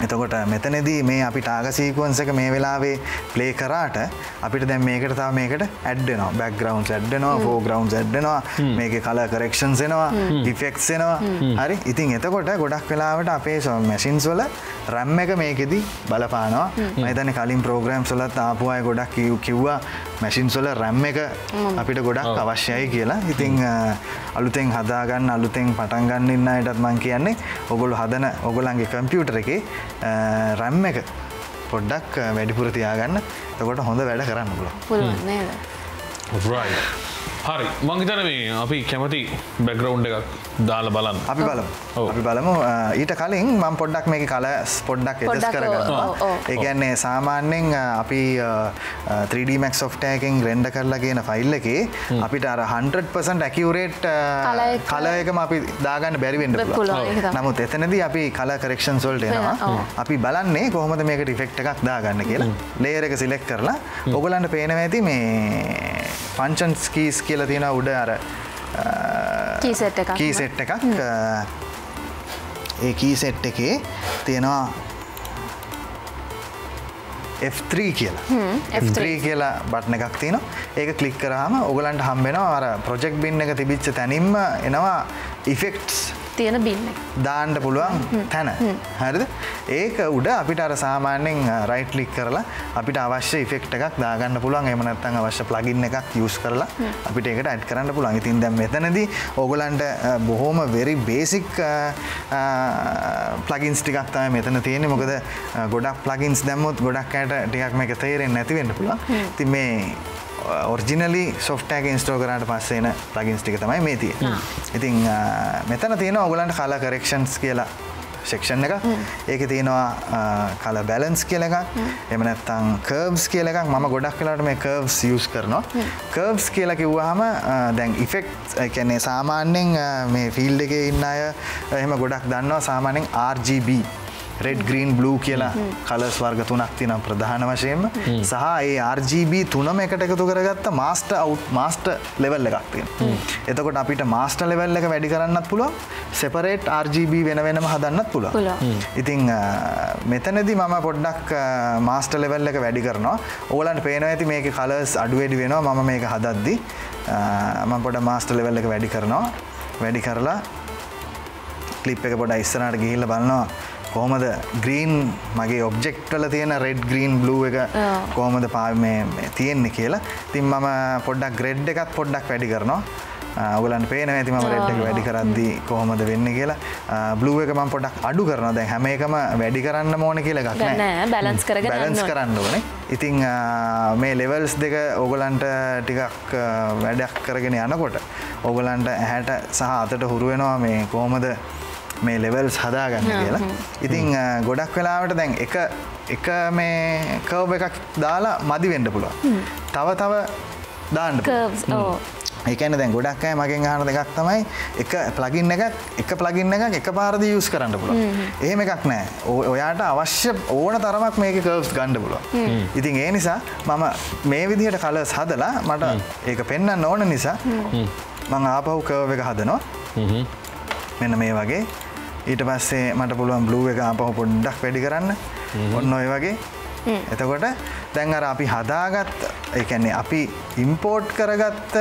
එතකොට මෙතනදී මේ අපි ටාග සීකුවන්සක මේ වෙලාවේ ප්ලේ කරාට අපිට දැන් මේකට තාව මේකට ඇඩ්ඩනවා බැක්ග්‍රවන්් ඇඩ්ඩනවා ෆෝ ග්‍රවන්් ඇඩ්ඩනවා මේක කල කරක්ෂන්සෙනවා ඩිෆෙක්සෙනවා හරි. ඉතින් එතකොට ගොඩක් වෙලාවට අපේ මැසින්ස් වල රැම් එක මේකෙදී බලපානවා. මතන කලින් ප්‍රෝග්‍රම් සොලත් ආපුවාය ගොඩක් කිව් කිව්වා මැසින්ස්වල රැම් එක අපිට ගොඩක් අවශ්‍යයි කියලා. ඉතිං අලුතෙන් හදාගන්න අලුතෙන් පටන්ගන්න ඉන්නයටත් මං කියන්නේ ඔගොලු හදන ඔගොලන්ගේ කම්පියුටර එක රැම් එක පොඩ්ඩක් වැඩිපුර තියාගන්න. තකොට හොඳ වැඩ කරන්න පුල පුළුවන් නේද? රයි හරි. මංහිතන මේ අපි කැමති බැග්‍රවුන්් එකක් දාල බලන්න. අපි බලමු. ඔව්. අපි බලමු. ඊට කලින් මම පොඩ්ඩක් මේක කල පොඩ්ඩක් එදස් කරගන්නවා. ඒගැන්නේ සාමාන්‍යෙන් අපි 3D මක් සොෆ්ටයකින් රෙන්ඩ කරලා කියන ෆයිල් එකේ අපිට අර 100% ඇකිවරේට් කලයකම අපි දාගන්න බැරිවෙන්ඩ. නමුත් එතනද අපි කල කරක්ෂන් සොල්ට එනවා. අපි බලන්නේ කොහොමද මේක ටිෆෙක්් එකක් දාගන්න කියලා. ලේර එක සිලෙක් කරලා ඔගොලන්ට පේනව ඇති මේ පංචන් ස්කීස් කියල තියෙන උඩ අර set එකක්. ඒ කී සෙට් එකේ තියෙනවා F3 කියලා. F3 කියලා බට්න එකක් තියෙන ඒක කලික් කරහම ඔගලන්ට හම්බෙනවා අර ප්‍රොජෙක්් බින්න එක තිබිච්ච තැනින්ම එනවා ඉෆෙක්ටස් තියෙන බින්න. දාන්ට පුළුවන් තැන. හරිද? ඒක උඩ අපිට අර සාමාන්‍යෙන් රයිට් ලික් කරලා අපිට අවශ්‍ය ඉෆෙක්ට එකක් දාගන්න පුළුවන්. එමනත්තන් අවශ්‍ය ප්ලගින් එකක් යස් කරලා අපිට එකට ඇඩ් කරන්න පුළුවන්. ඉතින් දැම් මෙතනද ඕගලන්ට බොහෝම වෙරි බේසික් ප්ලගින්ස් ටිකක් තම මෙතන තියෙන මොකද ගොඩක් ප්ලගින්ස් දැම්මුත් ගොඩක් ඇයට ටිකක් මේක තේරෙන් නැතිවෙන්න පුළුවන්. ති මේ ඔර්ජිනලි සොෆ්ටෑක ඉන්ස්ටෝ කරට පස්සේන ප්ලගින්ස් ටික තමයි මේ තිය ඉතින් මෙතන තියෙන ඔගලන්ට කල කරක්ෂන්ස් කියලා ශෙක්ෂන් එක ඒක තියෙනවා කල බැලන්ස් කියල එකක්. එම නැත්තං කර්බ්ස් කියල එකක්. මම ගොඩක් කලාට මේ කර්බ්ස් යස් කරනවා. කර්බ්ස් කියලා කිව්වාහම දැන් ඉෆෙක්් කැන්නේ සාමාන්‍යෙන් මේ ෆිල්ඩ එක ඉන්න අය එහෙම ගොඩක් දන්නවා. සාමාන්‍යෙන් RGB රෙඩ් ග්‍රීන් බ්ලූ කියලා කලස් වර්ග තුනක් තින ප්‍රධාන වශයෙන්ම. සහ ඒ RGB තුනම එකට එකතු කරගත්ත මාස්ට අවු් මාස්ට ලෙවල් එකක් තියෙන එතකොට අපිට මාස්ට ලෙවල් එක වැඩි කරන්නත් පුළුවන් සෙපරේට් RGB වෙන වෙනම හදන්නත් පුළුව පුළුවන්. ඉතිං මෙතනදි මම පොඩ්ඩක් මාස්ට ලෙවල් එක වැඩි කරනවා. ඕලන්ට පේන ඇති මේක කලස් අඩුවැඩි වෙනවා මම මේක හදද්දි. ම පොඩ මාස්ට ලෙවල් එක වැඩි කරනවා. වැඩි කරලා කලිප් එක පොඩ ඉස්සනට ගිහිල්ල බලන්නවා කොහොමද ග්‍රීන් මගේ ඔබ්ජෙක්ටල තියෙන රෙඩ් ග්‍රීන් බ්ලූ එක. කොහොමද පා මේ මේ තියෙන්නේ කියලා. තින් මම පොඩ්ඩක් ග්‍රෙඩ් එකත් පොඩ්ඩක් වැඩි කරනවා. ඔගලන් පේන ඇති ම රෙඩ් එක වැඩි කරද්දී කොහොමද වෙන්න කියලා. බ්ලුව එක ම පොඩක් අඩු කරන දැන් හැම එකම වැඩි කරන්න මෝන කියල balance කරගෙන යන්න බැලන්ස්. කරන්න ඕනේ. ඉතිං මේ ලෙවල්ස් දෙක ඕගලන්ට ටිකක් වැඩක් කරගෙන යනකොට ඕගලන්ට ඇහැට සහ අතට හුරුවෙනවා මේ කෝමද මේ ලෙවල්ස් හදාගන්න කියලා. ඉතිං ගොඩක් වෙලාවට දැන් එක එක මේ කව් එකක් දාලා මදි වෙන්ඩ පුළුව තව තව දාන්න එකන දැන් ගොඩක් අය මගෙන් හන දෙකක් තමයි එක ප්ලගින් එක එක ප්ලගින් එක එක පාරද යස් කරන්න පුළ එහෙම එකක් නෑ. ඔයාට අවශ්‍ය ඕන තරමක් මේක කර්ස් ගණ්ඩ පුල ඉතින් ඒ නිසා මම මේ විදිහට කල හදලා මට ඒක පෙන්න්න ඕන නිසා මං ආපහු කර්ව එක හදනවා. මෙන්න මේ වගේ ඊට පස්සේ මට පුළුවන් බ්ලුව එක ආපහු පොඩ්ඩක් වැඩි කරන්න. ඔන්න ඔය වගේ. එතකොට දැන් අර අපි හදාගත් එකන්නේ අපි ඉම්පෝට් කරගත්ත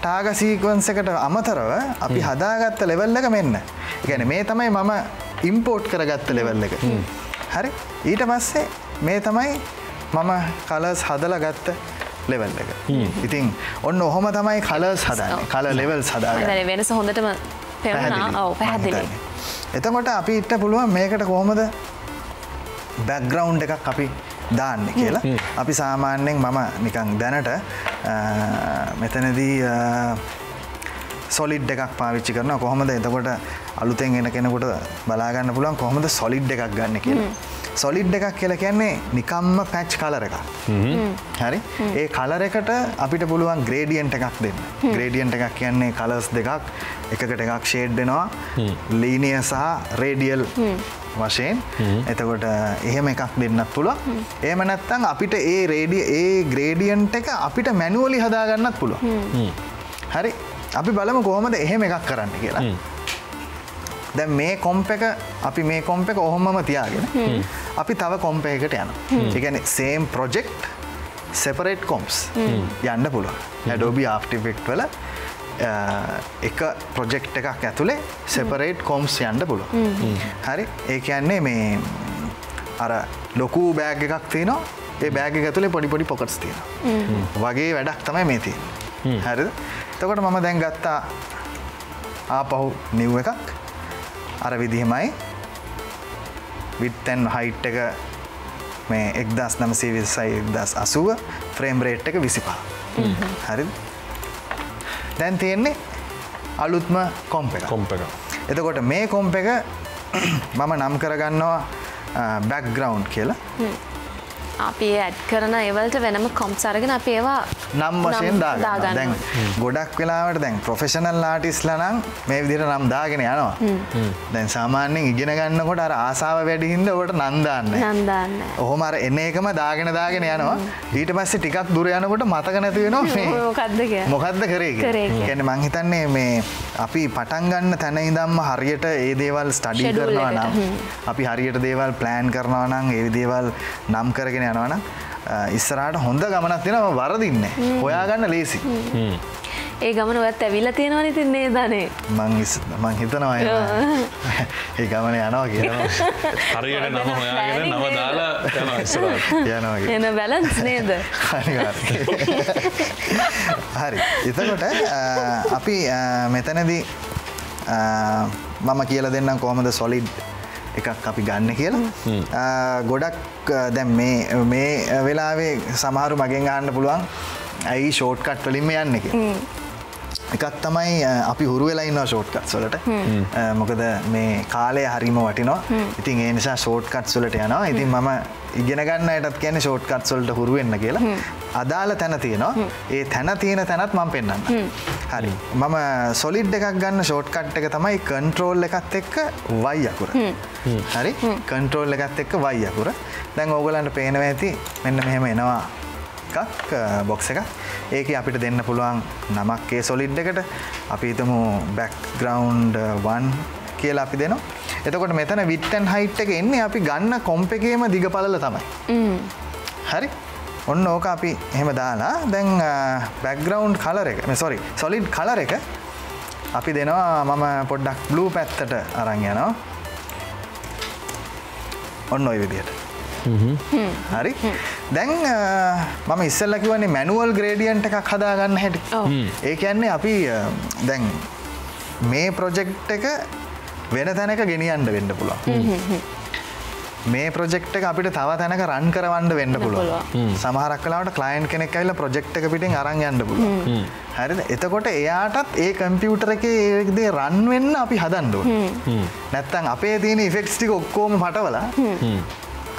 ටාග සීකවන්සකට අමතරව අපි හදාගත්ත ලෙවල් එක මෙන්න. එකැන මේ තමයි මම ඉම්පෝට් කරගත්ත ලෙවල් එක. හරි? ඊට පස්සේ මේ තමයි මම කලස් හදල ගත්ත ලෙවල් එක. ඉතින් ඔන්න ඔහොම තමයි කලස් හදන්න. කල ලෙවල් සදාග වෙනස හොඳටම පැහැදිලි. එතකොට අපි ඉට පුළුවන් මේකට කොහොමද බැක්ග්‍රවුන්් එකක් අපි දාන්න කියලා. අපි සාමාන්‍යයෙන් මම නිකං දැනට මෙතනදී සොලිඩ් එකක් පාවිච්චි කරන කොහොමද එතකොට අලුතෙන් එන කෙනෙකුට බලාගන්න පුළුවන් කොහොමද සොලිඩ් එකක් ගන්න කියලා. සොලිඩ් එකක් කියලා කියන්නේ නිකම්ම පැච් කලර එක හරි? ඒ කලර එකට අපිට පුළුවන් ග්‍රේඩියන්ට එකක් දෙන්න. ග්‍රේඩියන්ට එකක් කියන්නේ කලස් දෙකක් එකකට එකක් ෂේඩ්ඩෙනවා ලීනිය සහ රේඩියල් වශයෙන්. එතකොට එහෙම එකක් දෙන්නත් පුළුව ඒම නැත්තං අපිට ඒ රේඩිය ඒ ග්‍රේඩියන්ට එක අපිට මැනුවලි හදාගන්නත් පුළුව හරි. අපි බලමු කොහොමද එහෙම එකක් කරන්න කියලා. දැ මේ කොම්ප එක අපි මේ කොම්ප එක ඔහොමම තියාගෙන අපි තව කොම්ප එකට යන එකන සේම් ප්‍රොජෙක්් සෙපරේට් කොම්ස් යන්න පුළුව ඇඩෝබි ආෆ්ටිෆෙක්් වල එක ප්‍රොජෙක්් එකක් ඇතුළේ සෙපරේට් කොම්ස් යන්න පුළුව හරි? ඒ කියන්නේ මේ අර ලොකු බෑග එකක් තියනවා. ඒ බෑග ඇතුළේ පොඩිපොඩි පොකටස් තියෙන වගේ වැඩක් තමයි මේ තිය හැරිද? තකොට මම දැන් ගත්තා ආපහු නිව් එකක්. අර විදිහමයි. විත්තැන් හයිට් එක මේ එක්දස් නමසේ විසයි එක්දස් අසුව. ෆ්‍රේම් රේට් එක විසිපා හරි දැන් තියෙන්නේ අලුත්ම කොම්ප එක. කොම්ප එක. එතකොට මේ කොම්ප එක මම නම් කරගන්නවා බැක්ග්‍රවන්් කියලා අපි ඇඩ් කරන ඒවලට වෙනම කොම්ස් අරගෙන අප ඒවා නම් වශයෙන් දාගන්න. දැන් ගොඩක් වෙලාවට දැන් ප්‍රොෆෙෂනල් ලාටිස් ලනම් මේ විදිර නම් දාගෙන යනවා. දැන් සාමාන්‍යෙන් ඉගෙන ගන්නකොට අර ආසාාව වැඩිහින්ද ඔට නන්දාන්න නන්දාන්න ඔහොම අර එන්න එකම දාගෙන දාගෙන යනවා. ඊට පස්සේ ටිකක් දුර යනකොට මතක නැති වෙනවා මොකක්ද මොකක්ද කරේ ගැන මංහිතන්නේ මේ අපි පටන්ගන්න තැන ඉදම්ම හරියට ඒ දේවල් ස්ටඩී කරනවා නම් අපි හරියට දේවල් ප්ලෑන් කරනවා නම් ඒ දේවල් නම් කරගෙන යනවනම් ඉස්සරට හොඳ ගමනක් තියෙනම වරදින්න. හොයාගන්න ලේසි. ඒ ගමන ඔත් ඇවිල්ල තියෙනවා ඉතින්නේ දනේ. මං මං හිතනවා ඒ ගමන යනවා කියලා හරියට නම හොයාගෙන නව දාලා. යනවා එන බැලන්ස් නේද? හරි. එතකොට අපි මෙතනදී මම කියල දෙන්නම් කොහොමද සොලිඩ් එකක් අපි ගන්න කියලා. ගොඩක් දැම් මේ වෙලාවේ සමහරු මගෙන් ගන්න පුළුවන් ඇයි ෂෝට්කට් වලින්ම යන්න එක එකක් තමයි අපි හුරු වෙලා ඉන්නවා ෂෝට්කට් වලට. මොකද මේ කාලය හරිම වටිනවා. ඉතින් ඒ නිසා ෂෝට්කට් වලට යනවා. ඉතින් මම ඉගෙන ගන්න අයටත් කියන්නේ ෂෝට්කට් වලට හුරු වෙන්න කියලා. අදාළ තැන තියෙනවා. ඒ තැන තියෙන තැනත් මම පෙන්වන්න හරි. මම සොලිඩ් එකක් ගන්න ෂෝට්කට් එක තමයි කන්ට්‍රෝල් එකත් එක්ක වයි අකුර. හරි? කන්ට්‍රෝල් එකත් එක්ක වයි අකුර. දැන් ඕගලන්ට පේනවා ඇති. මෙන්න මෙහෙම එනවා එකක් බොක්ස එක ඒක අපිට දෙන්න පුළුවන් නමක් ඒ සොලිඩ් එකට. අපි හිතමු බැක්ග්‍රවන්් වන් කියලා අපි දෙනවා. එතකොට මෙතන විට්ටන් හයිට් එක එන්නේ අපි ගන්න කොම්ප එකේම දිග පලල තමයි හරි? ඔන්න ඕක අපි එහෙම දාලා දැන් බැක්ග්‍රවන්් කලර එක සොරි සොලිඩ් කලර එක අපි දෙනවා මම පොඩ්ඩක් බ්ලූ පැත්තට අරං යනවා. ඔන්න ඔය විදියට හරි. දැන් මම ඉස්සල්ල කිවන්නේ මැනුවල් ග්‍රේඩියන්ට එකක් හදාගන්න හැටි. ඒ කියන්නේ අපි දැන් මේ ප්‍රොජෙක්් එක වෙන තැනක ගෙනියන්ට වෙන්න පුළුවන්. මේ ප්‍රජෙක්් එක අපිට තව තැනක රන් කරවන්න වෙන්න පුළුව සමහරක් කලාට කලයින් කෙනෙක් ඇල්ල ප්‍රජෙක්් එක පිටින් අරන් යන්න පුළුව හරිද? එතකොට එයාටත් ඒ කම්පියුටර එක ඒදේ රන් වෙන්න අපි හදන්ඩුව නැත්තන් අපේ තියෙන ඉෆෙක්ස්ටික ඔක්කෝම පටවලා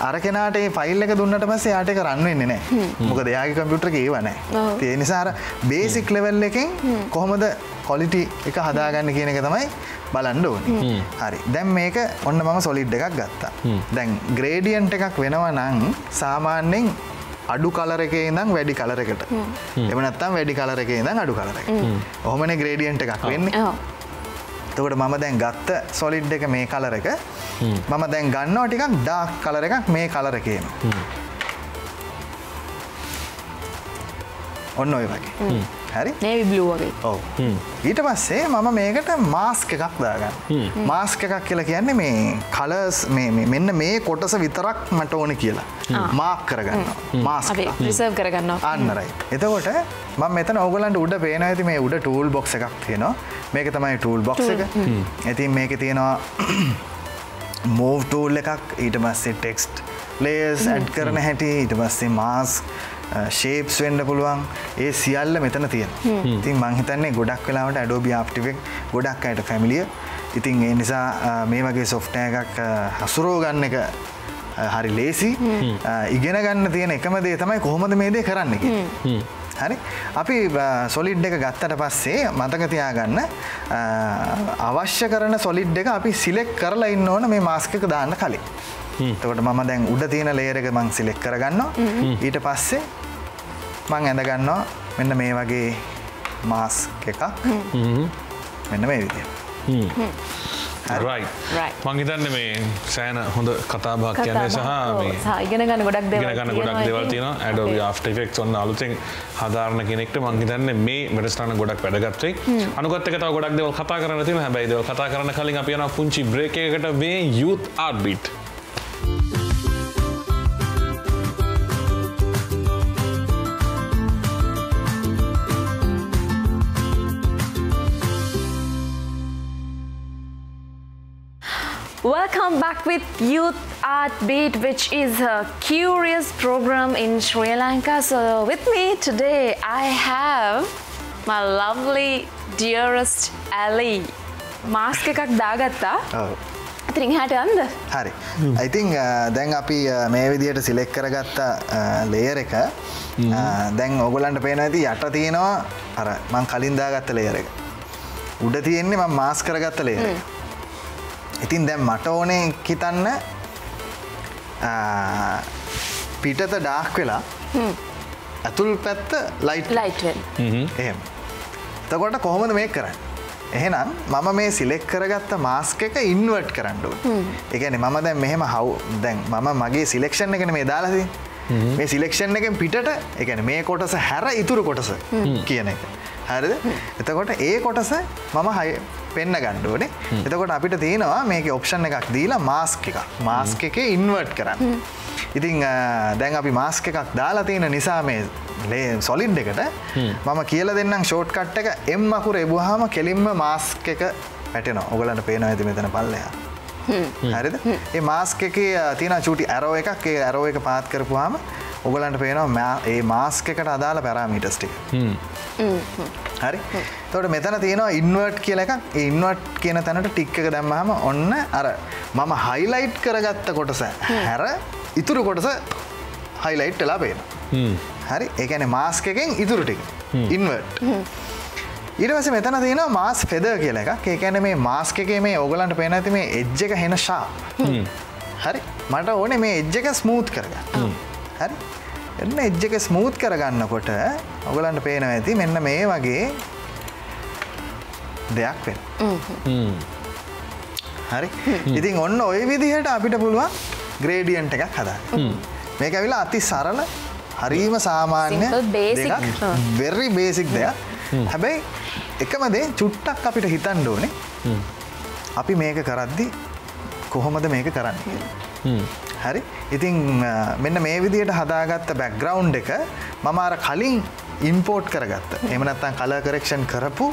අර කෙනට ෆයිල් එක දුන්නට පස්සේ යාට එක රන්න වෙන්නේ නෑ. මොක දෙයාගේ කම්පියුටර එක ඒවනෑ තිය නිසාර බේසික් ලෙවල් එකෙන් කොහොමද කොලිටි එක හදාගන්න කියන එක තමයි බලන්ඩ ඕනි. හරි. දැම් මේක ඔන්න මම සොලිඩ් එකක් ගත්තා. දැන් ග්‍රේඩියන්ට එකක් වෙනවා නං සාමාන්‍යෙන් අඩු කලර එක ඉදම් වැඩි කලරකට එමනත්තම් වැඩි කලර එක ඉදම් අඩු කලර ඔහොමන ග්‍රේඩියන්ට එකක් වෙන්න තකට මම දැන් ගත්ත සොලිඩ් එක මේ කලර එක. මම දැන් ගන්නවා ටිකක් ඩාක් කලර එකක් මේ කලර කියන ඔන්න ඔය වගේ හරි? නේවි බ්ලූ වගේ. ඔව. ඊට පස්සේ මම මේකට මාස්ක එකක් දාගන්න. මාස්ක එකක් කියලා කියන්නේ මේ කලස් මෙන්න මේ කොටස විතරක් මට ඕන කියලා. මාක් කරගන්න මාස් අපේ රිසර්ව් කරගන්නවා. අන්නරයි එතකොට ම මෙතන ඔගලන්ට උඩ පේන ඇති මේ උඩ ටූල් බොක්ස එකක් තියෙනවා. මේක තමයි ටූල් බොක්ස එක. ඉතින් මේක තියෙනවා මෝව් ටූල් එකක්. ඊට පස්සේ ටෙක්ස්ට් ලේස් ඇඩ් කරන හැටි. ඊට පස්සේ මාස් ශේප්ස් වෙන්ඩ පුළුවන්. ඒ සියල්ල මෙතන තියෙන ඉතින් මංහිතන්නේ ගොඩක් වෙලාවට ඇඩෝබි ආප්ටිවෙක් ගොඩක් අයට ෆැමිලිය ඉතින් ඒ නිසා මේ වගේ සොෆ්ටය එකක් හසුරෝ ගන්න එක හරි ලේසි ඉගෙන ගන්න තියෙන එකම දේ තමයි කොහොමද මේ දේ කරන්න එක. හරි? අපි සොලිඩ් එක ගත්තට පස්සේ මතකතියා ගන්න අවශ්‍ය කරන සොලිඩ් එක අපි සිලෙක් කරලා ඉන්න ඕන මේ මාස්කක දාන්න කලින්. තකොට මම දැන් උඩ තියෙන ලේරක මං සිලෙක් කරගන්නවා. ඊට පස්සේ මං ඇඳගන්නවා මෙන්න මේ වගේ මාස් එකක්. මෙන්න මේ විදිය. රයි මංහිතන්න මේ සෑන හොඳ කතාබක් කියන්න සහ ඉගෙන ගන්න ගොඩක් ගන්න ගොඩක් දෙවල් තින ඇඩ ෆෙක් ඔන්න අලුතෙන් හදාරන කෙනෙක්ට මංහිතන්න මේ වැඩස්ටාන ගොඩක් වැඩගත්තේ අනුකත්තක ගොඩක් දෙවල් කතා කරන තින හැබයි දව කතා කරන කලින් අප යන පුංචි බ්‍රේකකට මේ යුත් ආර්බිට් Welcome back with Youth Art Beat, which is a curious program in Sri Lanka. So, with me today, I have my lovely, dearest Ali. මාස්ක එකක් දාගත්තා. ඉතිරින් හට අන්ද හරි. අයිතිං දැන් අපි මේ විදියට සිලෙක් කරගත්ත ලේයර එක දැන් ඔගොලන්ට පේන ඇති යට තියෙනවා. අර මං කලින් දාගත්ත ලේයර එක. උඩ තියෙන්නේ ම මාස් කරගත්ත ලේයර එක ඉතින් දැම් මට ඕනේ හිතන්න පිටත ඩාක් වෙලා ඇතුල් පැත්ත ලයිට් ලයිට් එහෙම. තකොට කොහොමද මේ කරන්න? එහෙනම් මම මේ සිලෙක් කරගත්ත මාස්ක එක ඉන්වර්ට් කරන්නඩුව එකන මම දැන් මෙහෙම හව් දැන් මම මගේ සිලෙක්ෂන් එකන මේ දාලදී මේ සිලෙක්ෂන් එකෙන් පිටට එකන මේ කොටස හැර ඉතුරු කොටස කියන එක. හරිද? එතකොට ඒ කොටස මම හය පෙන්න්න ගණ්ඩුවනේ එතකොට අපිට තියෙනවා මේක ඔප්ෂන් එකක් දීලා මාස්ක එක මාස්ක එක ඉන්වර්ට් කරන්න. ඉතිං දැන් අපි මාස්ක එකක් දාලා තියෙන නිසා මේ ලේ සොලින්් එකට මම කියල දෙන්නම් ෂෝට් කට් එක එම් අකුර එබුහාම කෙලින්ම මාස්ක එක පැටෙන ඔගලන්ට පේන ඇති මෙතන පල්ලයා හරිද? ඒ මාස්ක එක තින චුටි ඇරෝ එකක්. ඒ ඇරෝ එක පාත් කරපුහාම ඔගලන්ට පේනවා ඒ මාස්ක එකට අදාළ පැරාමීටස්ටික් හරි? තොට මෙතන තියෙනවා ඉන්වර්ට් කියල එකක්. ඉන්වර්ට් කියන තැනට ටික් එක දැම්මහම ඔන්න අර මම හයිලයිට් කරගත්ත කොටස හැර ඉතුරු කොටස හයිලයිට් වෙලා පේන හරි? ඒකැන මාස්ක එකෙන් ඉතුරු ටික. ඉන්වර්ට් ඊටවස මෙතන තියෙන මාස් ෆෙද කියල එක ඒකැන මේ මාස්ක එකේ මේ ඕගලන්ට පේන ඇති මේ එජ්ජ එක හෙන ශා හරි? මට ඕනේ මේ එජ්ජ එක ස්මූත් කරගන්න හරි. එන්න එජ්ජ එක ස්මූත් කරගන්නකොට ඔගලන්ට පේනව ඇති මෙන්න මේ වගේ දෙයක් වෙන. හරි. ඉතින් ඔන්න ඔය විදිහට අපිට පුළුවන් ග්‍රේඩියන්ට එකක් හදා මේක ඇවිලා අති සරල හරීම සාමාන්‍ය වෙරි බේසික් දෙයක්. හැබැයි එකම දේ චුට්ටක් අපිට හිතන් ඕනේ. අපි මේක කරද්දි කොහොමද මේක කරන්න හරි. ඉතින් මෙන්න මේ විදියට හදාගත්ත බැක්ග්‍රවන්් එක මම අර කලින් ඉම්පෝට් කරගත්ත. එමනත්තන් කල කරෙක්ෂන් කරපු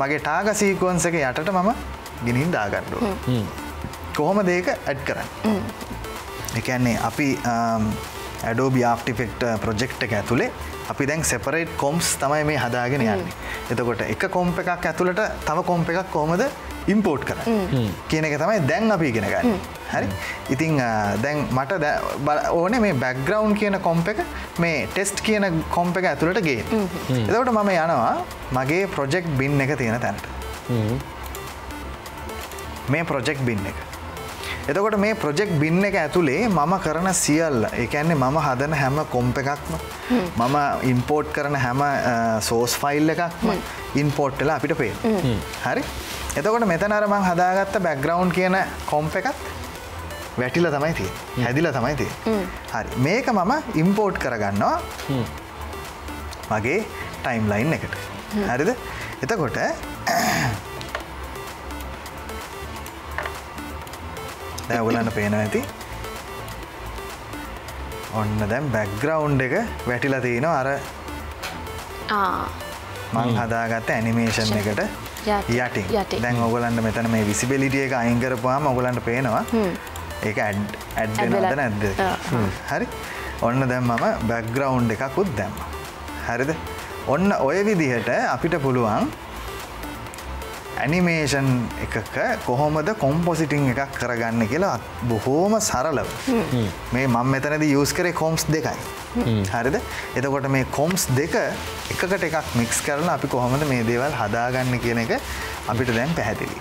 මගේ ටාග සීකුවන්ස එක යටට මම ගිනින් දාගණ්ඩුව කොහොම දේක ඇඩ් කරන්න? එකන්නේ අපි ඇඩෝබි ආප්ටිෆෙක්ට ප්‍රොජෙක්් එක ඇතුළේ අපි දැන් සෙපරේට් කොම්ස් තමයි මේ හදාගෙන යන්නේ. එතකොට එක කොම්ප එකක් ඇතුළට තව කොම්ප එකක් කොමද ඉම්පෝට් කර කියන එක තමයි දැන් අපි ඉගෙන ගන්න. හරි? ඉතිං දැන් මට ඕන මේ බැක්ග්‍රවන්් කියන කොම්ප එක මේ ටෙස්ට් කියන කොම්ප එක ඇතුළට ගේ එතකොට මම යනවා මගේ ප්‍රොජෙක්් බින් එක තියෙන තැනට. මේ ප්‍රොජෙක්් බින් එක. එතකොට මේ ප්‍රොජෙක්් බින්න එක ඇතුළේ මම කරන සියල්ල එකන්නේ මම හදන හැම කොම්ප එකක්ම මම ඉන්පෝට් කරන හැම සෝස් ෆයිල් එකක්ම ඉන්පෝට්ටලා අපිට පේ හරි එතකොට මෙතන අරමං හදාගත්ත බැක්ග්‍රවන්් කියන කොම්ප එකත් වැටිල තමයි තිය හැදිල තමයි තිය හරි. මේක මම ඉම්පෝට් කරගන්නවා. වගේ ටයිම් ලයින් එකට. හරිද? එතකොට දැවගලන්න පේන ඇති. ඔන්න දැම් බැක්ග්‍රවුන්් එක වැටිලා තියෙන අර මං හදාගත්ත ඇනිමේෂන් එකට යටි, යටි යටි. දැන් ඔගලන්ට මෙතන මේ විසිබෙලිටිය එක අයිංකරපුවාම ඔගලන්ට පේනවා. ඒක ඇඩ් ඇඩ් Add වෙලා- වෙනවද නැද්ද. හරි. ඔන්න දැම් මම බැක්ග්‍රවුන්් එකකුත් දැම්ම. හරිද? ඔන්න ඔය විදිහට අපිට පුළුවන් ඇනිමේෂන් එකක කොහොමද කොම්පොසිටිං එකක් කරගන්න කියලා බොහෝම සරලව. මේ මං මෙතනද යස් කරේ කොම්ස් දෙකයි. හරිද? එතකොට මේ කොම්ස් දෙක එකකට එකක් මික්ස් කරලා අපි කොහොමද මේ දේවල් හදාගන්න කියන එක අපිට දැන් පැහැදිලි.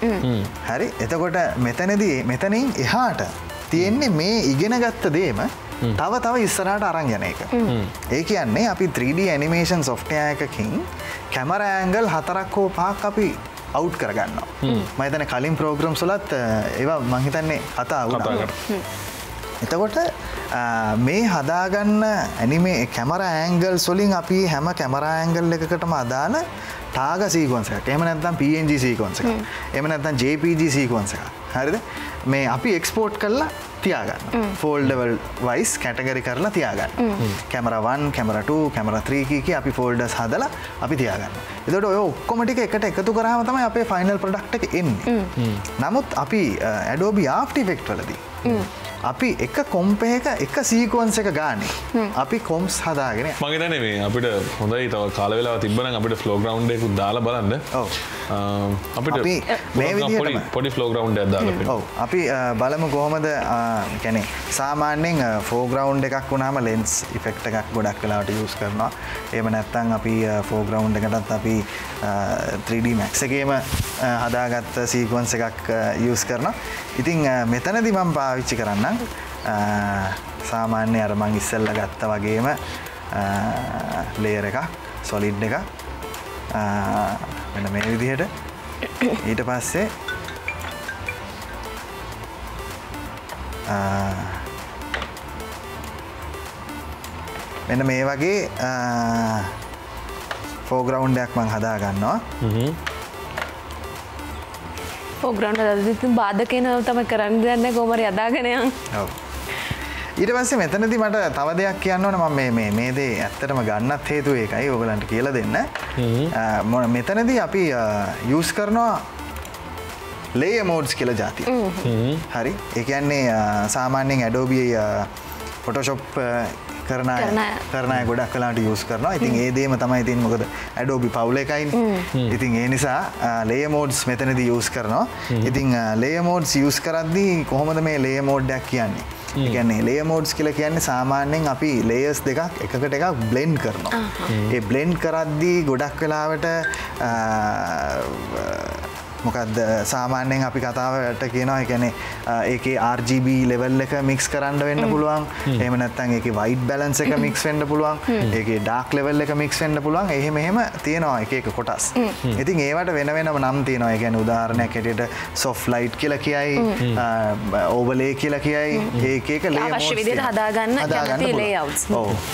හරි? එතකොට මෙතනදී මෙතනින් එහාට තියෙන්නේ මේ ඉගෙන ගත්ත දේම තව තව ඉස්සරට අරං යන එක. ඒ කියන්නේ අපි 3D ඇනිමේෂන් සොෆ්ටය එකකින් කැමර ඇංගල් හතරක් හෝ පහක් අපි අවු් කරගන්නවා. මතන කලින් ප්‍රෝග්‍රම් සොලත් ඒවා මහිතන්නේ කර. එතකොට මේ හදාගන්න ඇනිමේ කැමර ඇංගල් සොලින් අපි හැම කැමර ඇංගල් එකකටම අදාළ ටාග සීකොන්ස එක එම නැත්තම් පG සීකොන්ස එක එම නැත්තම් JPG සීකොන්ස එක හරිද? මේ අපි එක්ස්පෝර්ට් කරලා තියාගන්න. ෆෝල්ඩවල් වයිස් කැටගරි කරලා තියාගන්න. කැමරවන් කැමරට කැමර ත්‍රීකීක අපි ෆෝල්ඩස් හදලා අපි තියාගන්න. එතට ඔය ඔක්කොමටික එකට එකතු කරහම තමයි අපේ ෆයිනල් ප්‍රඩක්් එක එන්නේ. නමුත් අපි ඇඩෝබි ආෆ්ටි ෆෙක්ට් වලදී අපි එක කොම්පයක එක සීකුවන්ස එක ගානේ. අපි කොම්ස් හදාගෙන මගේ තැන මේ අපිට හොඳයි තව කාලවෙලා තිබන අපිට ෆලෝග්‍රවන්් එකකුත් දාලා බලන්න. අපිට පොඩි- ෆලෝග්‍රවන්් ඇදාල ඔව. අපි බලමු කොහොමද කැනෙ සාමාන්‍යෙන් ෆෝග්‍රවන්් එකක් වුණාම ලෙන්ස් ඉෆෙක්ට එකක් ගොඩක් කලාට යස් කරනවා. එම නැත්තං අපි ෆෝග්‍රවන්් එකටත් අපි 3D මැක්ස එකේම හදාගත්ත සීකුවන්ස එකක් යස් කරන ඉතිං මෙතනදි මම් පාවිච්චි කරන්න සාමාන්‍ය අරමං ඉස්සල්ල ගත්ත වගේම ලේර එකක් සොලිඩ් එක මෙන මේ විදිහට. ඊට පස්සේ මෙන්න මේ වගේ ෆෝග්‍රවුන්්ඩයක් මං හදා ගන්නවා පෝග්‍රන්් දති බාධකයන තම කරන්න දන්න ගොමර යදාගෙනයන් ඔව්. ඊට පස්සේ මෙතනති මට තව දෙයක් කියන්නවන ම මේ මේ මේ දේ ඇත්තටම ගන්නත් හේතු ඒකයි. ඔගලන්ට කියල දෙන්න. මොන- මෙතනදී අපි යස් කරනවා ලේ මෝඩ්ස් කියල ජාතිය හරි. එකන්නේ සාමාන්‍යෙන් ඇඩෝබිය ෆොටෝශොප් කරන අය- කරන අය. කරන අය ගොඩක් කලාට යස් කරනවා. ඉතින් ඒ දේම තමයි ඉතින් මොකද ඇඩෝබි පවුල එකයින් ඉතින් ඒ නිසා ලේ මෝඩ්ස් මෙතනද යස් කරනවා. ඉතින් ලේ මෝඩ්ස් යස් කරද්දී කොහොමද මේ ලේ මෝඩ්ඩක් කියන්නේ? එකන්නේ ලේ මෝඩ්ස් කියල කියන්නේ සාමාන්‍යයෙන් අපි ලේස් දෙකක් එකකට එකක් බ්ලෙන්් කරනවා. ඒ බ්ලෙන්් කරද්දී ගොඩක් වෙලාවට මොකක්ද සාමාන්‍යයෙන් අපි කතාවට කියනවා එකනේ ඒක RGB ලෙවල් එක මික්ස් කරන්න වෙන්න පුළුවන්. එහම නැත්තන් ඒක වයිට බැලන්ස එක මික්ස් වෙන්න පුළුවන්. ඒක ඩාක් ලෙවල් එක මික්ස් වෙන්න පුළුවන්. එහෙම එහෙම තියෙනවා එක එක කොටස්. ඉතින් ඒවට වෙන වෙනම නම් තියෙනවා. ගැන උදාහරණයක් හැටියට සොෆ් ලයිට් කියල කියයි ඕබලේ කියලා කියයි. ඒකක විදිහට හදාගන්න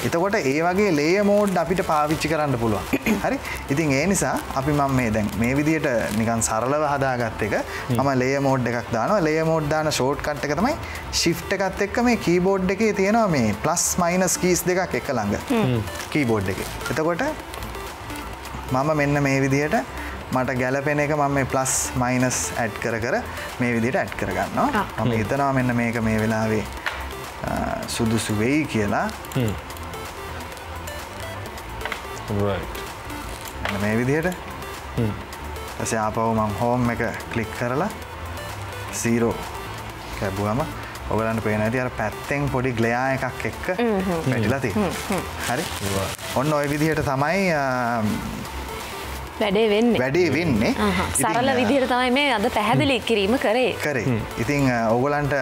එතකොට ඒ වගේ ලේ මෝඩ් අපිට පාවිච්චි කරන්න පුළුවන්. හරි? ඉතින් ඒ නිසා අපි මම මේ දැන් මේ විදියට නිකන් සරලව හදාගත්ත එක. මම ලේ මෝඩ් එකක් දානවා. ලේ මෝඩ් දාන ෂෝට් කට් එක තමයි ශිෆ්ට් එකත් එක්ක මේ කීබෝඩ් එකේ තියෙනවා මේ ප්ලස් මයිනස් කීස් දෙකක් එක ළඟ. කීබෝඩ් එක. එතකොට මම මෙන්න මේ විදිහට මට ගැලපෙන එක මම මේ ප්ලස් මයිනස් ඇඩ් කර කර මේ විදිට ඇඩ් කරගන්නවා. ආ. මම හිතනවා මෙන්න මේක මේ වෙලාවේ සුදුසු වෙයි කියලා. මේ විදිහට ඇස ආපව් මං හෝම් එක කලික් කරලා සීරෝ කැබුවම ඔගලන්න පේන ඇති අර පැත්තෙන් පොඩි ගලයා එකක් එක්ක පැටිලති හරි? ඔන්න ඔය විදිහට තමයි වැඩේ වෙන්න. වැඩේ වෙන්නේ. සරල විදිහට තමයි මේ අද පැහැදිලි කිරීම කරේ. කරේ. ඉතිං ඔගලන්ට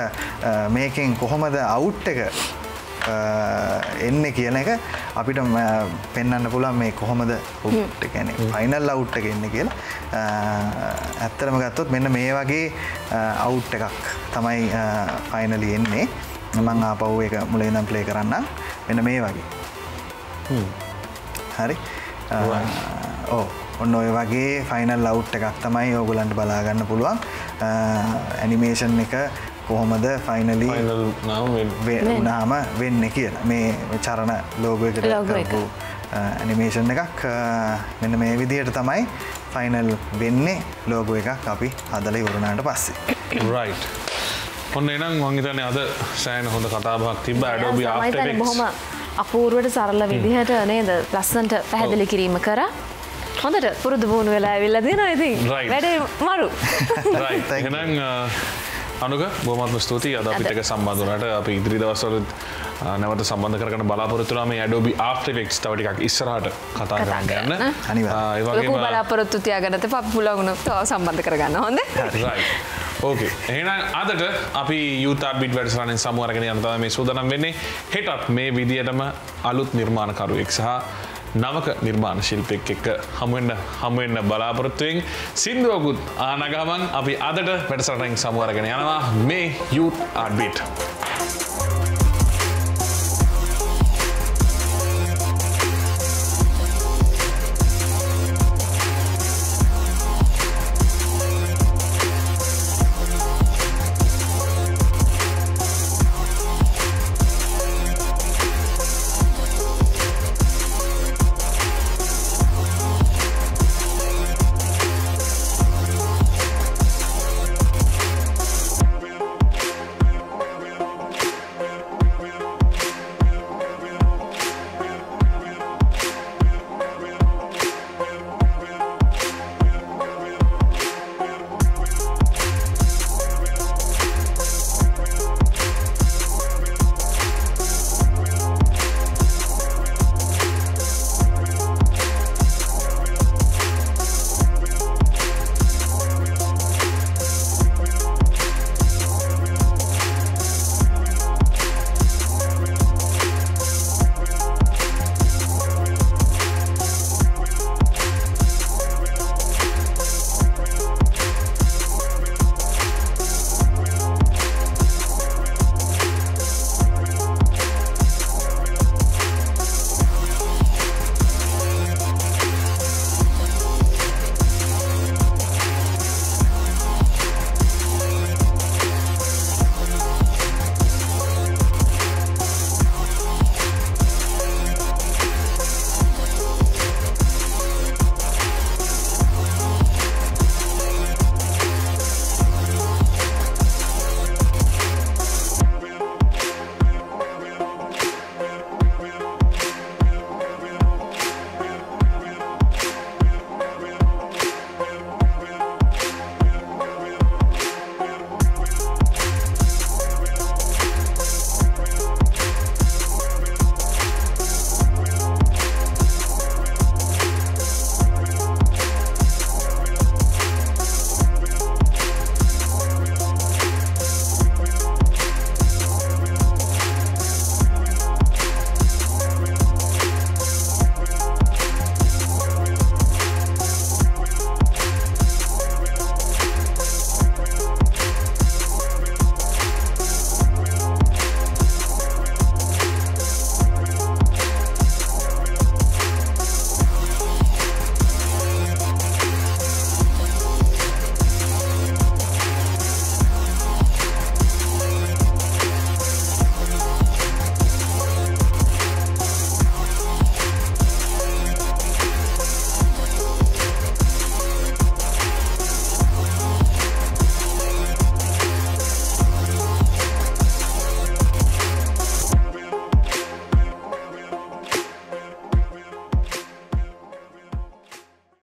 මේකෙන් කොහොමද අවුට් එක එන්න කියන එක අපිට ම, පෙන්වන්න පුළන් මේ කොහොමද උට් ගැන ෆයිනල් අවුට් එක එන්න කියලා. අ, ඇත්තරම ගත්තොත් මෙන්න මේ වගේ අවුට් එකක් තමයි ෆයිනලි එන්නේ. මං ආපව් එක මුලේ නම් ප්ලේ කරන්න මෙන්න මේ වගේ. හරි. ඕ ඔන්න ඔය වගේ ෆයිනල් ලව් එකක් තමයි ඕගුලන්ට බලාගන්න පුළුවන්. ඇනිමේෂන් එක කොහොමද ෆයිනලි වනාම වෙන්න. කියලා. මේ චරණ ලෝග එකට Logo එක. කරපු ඇනිමේෂන් එකක්. මෙන්න මේ විදියට තමයි ෆයිනල් වෙන්නේ ලෝගෝ එකක් අපි හදල ඉවරණට පස්සේ. රයි් ඔන්න එනම් වංගිතන අද සෑන හොඳ කතාබක් තිබ ඇඩෝබි බොහොම අපූරුවට සරල විදිහට නේද? ලස්සන්ට පැහැදිලි කිරීම කර. හොඳට පුරුදු පුුණු වෙලා විල්ල දෙන ඉතින්. Right. වැඩේ මරු. එනම් අනුක බොමත්ම ස්තුතියි. අද අපිට එක සම්බන්ධනට අප ඉදිරි දවස්වලත් නැවත සම්බන්ධ කරන බලාපොරත්තුරම ඇඩෝබි ආෆ්ටෙක්ස් තවටිකක් ඉස්සරහට කතා කරන්න ඒවගේ බලාපොරොත්තු තියාගනත ප පුලගුණ තව සම්බන්ධ කරගන්න. හොඳ? ඕකේ එහෙනම් අදට අපි යුතාත් බිට වැඩසරනෙන් සමුවරගෙන යනතම මේ සූදනම් වෙන්නේ. හෙටත් මේ විදියටම අලුත් නිර්මාණකරුවෙක් සහ නවක නිර්මාණ ශිල්පෙක් එක්ක හමුවෙන්න හමුවෙන්න බලාපොරොත්තුවෙන් සිින්දුවකුත් ආනගමන් අපි අදට වැඩසරටෙන් සමුවරගෙන යනවා මේ යුත් ආඩ්බිට්.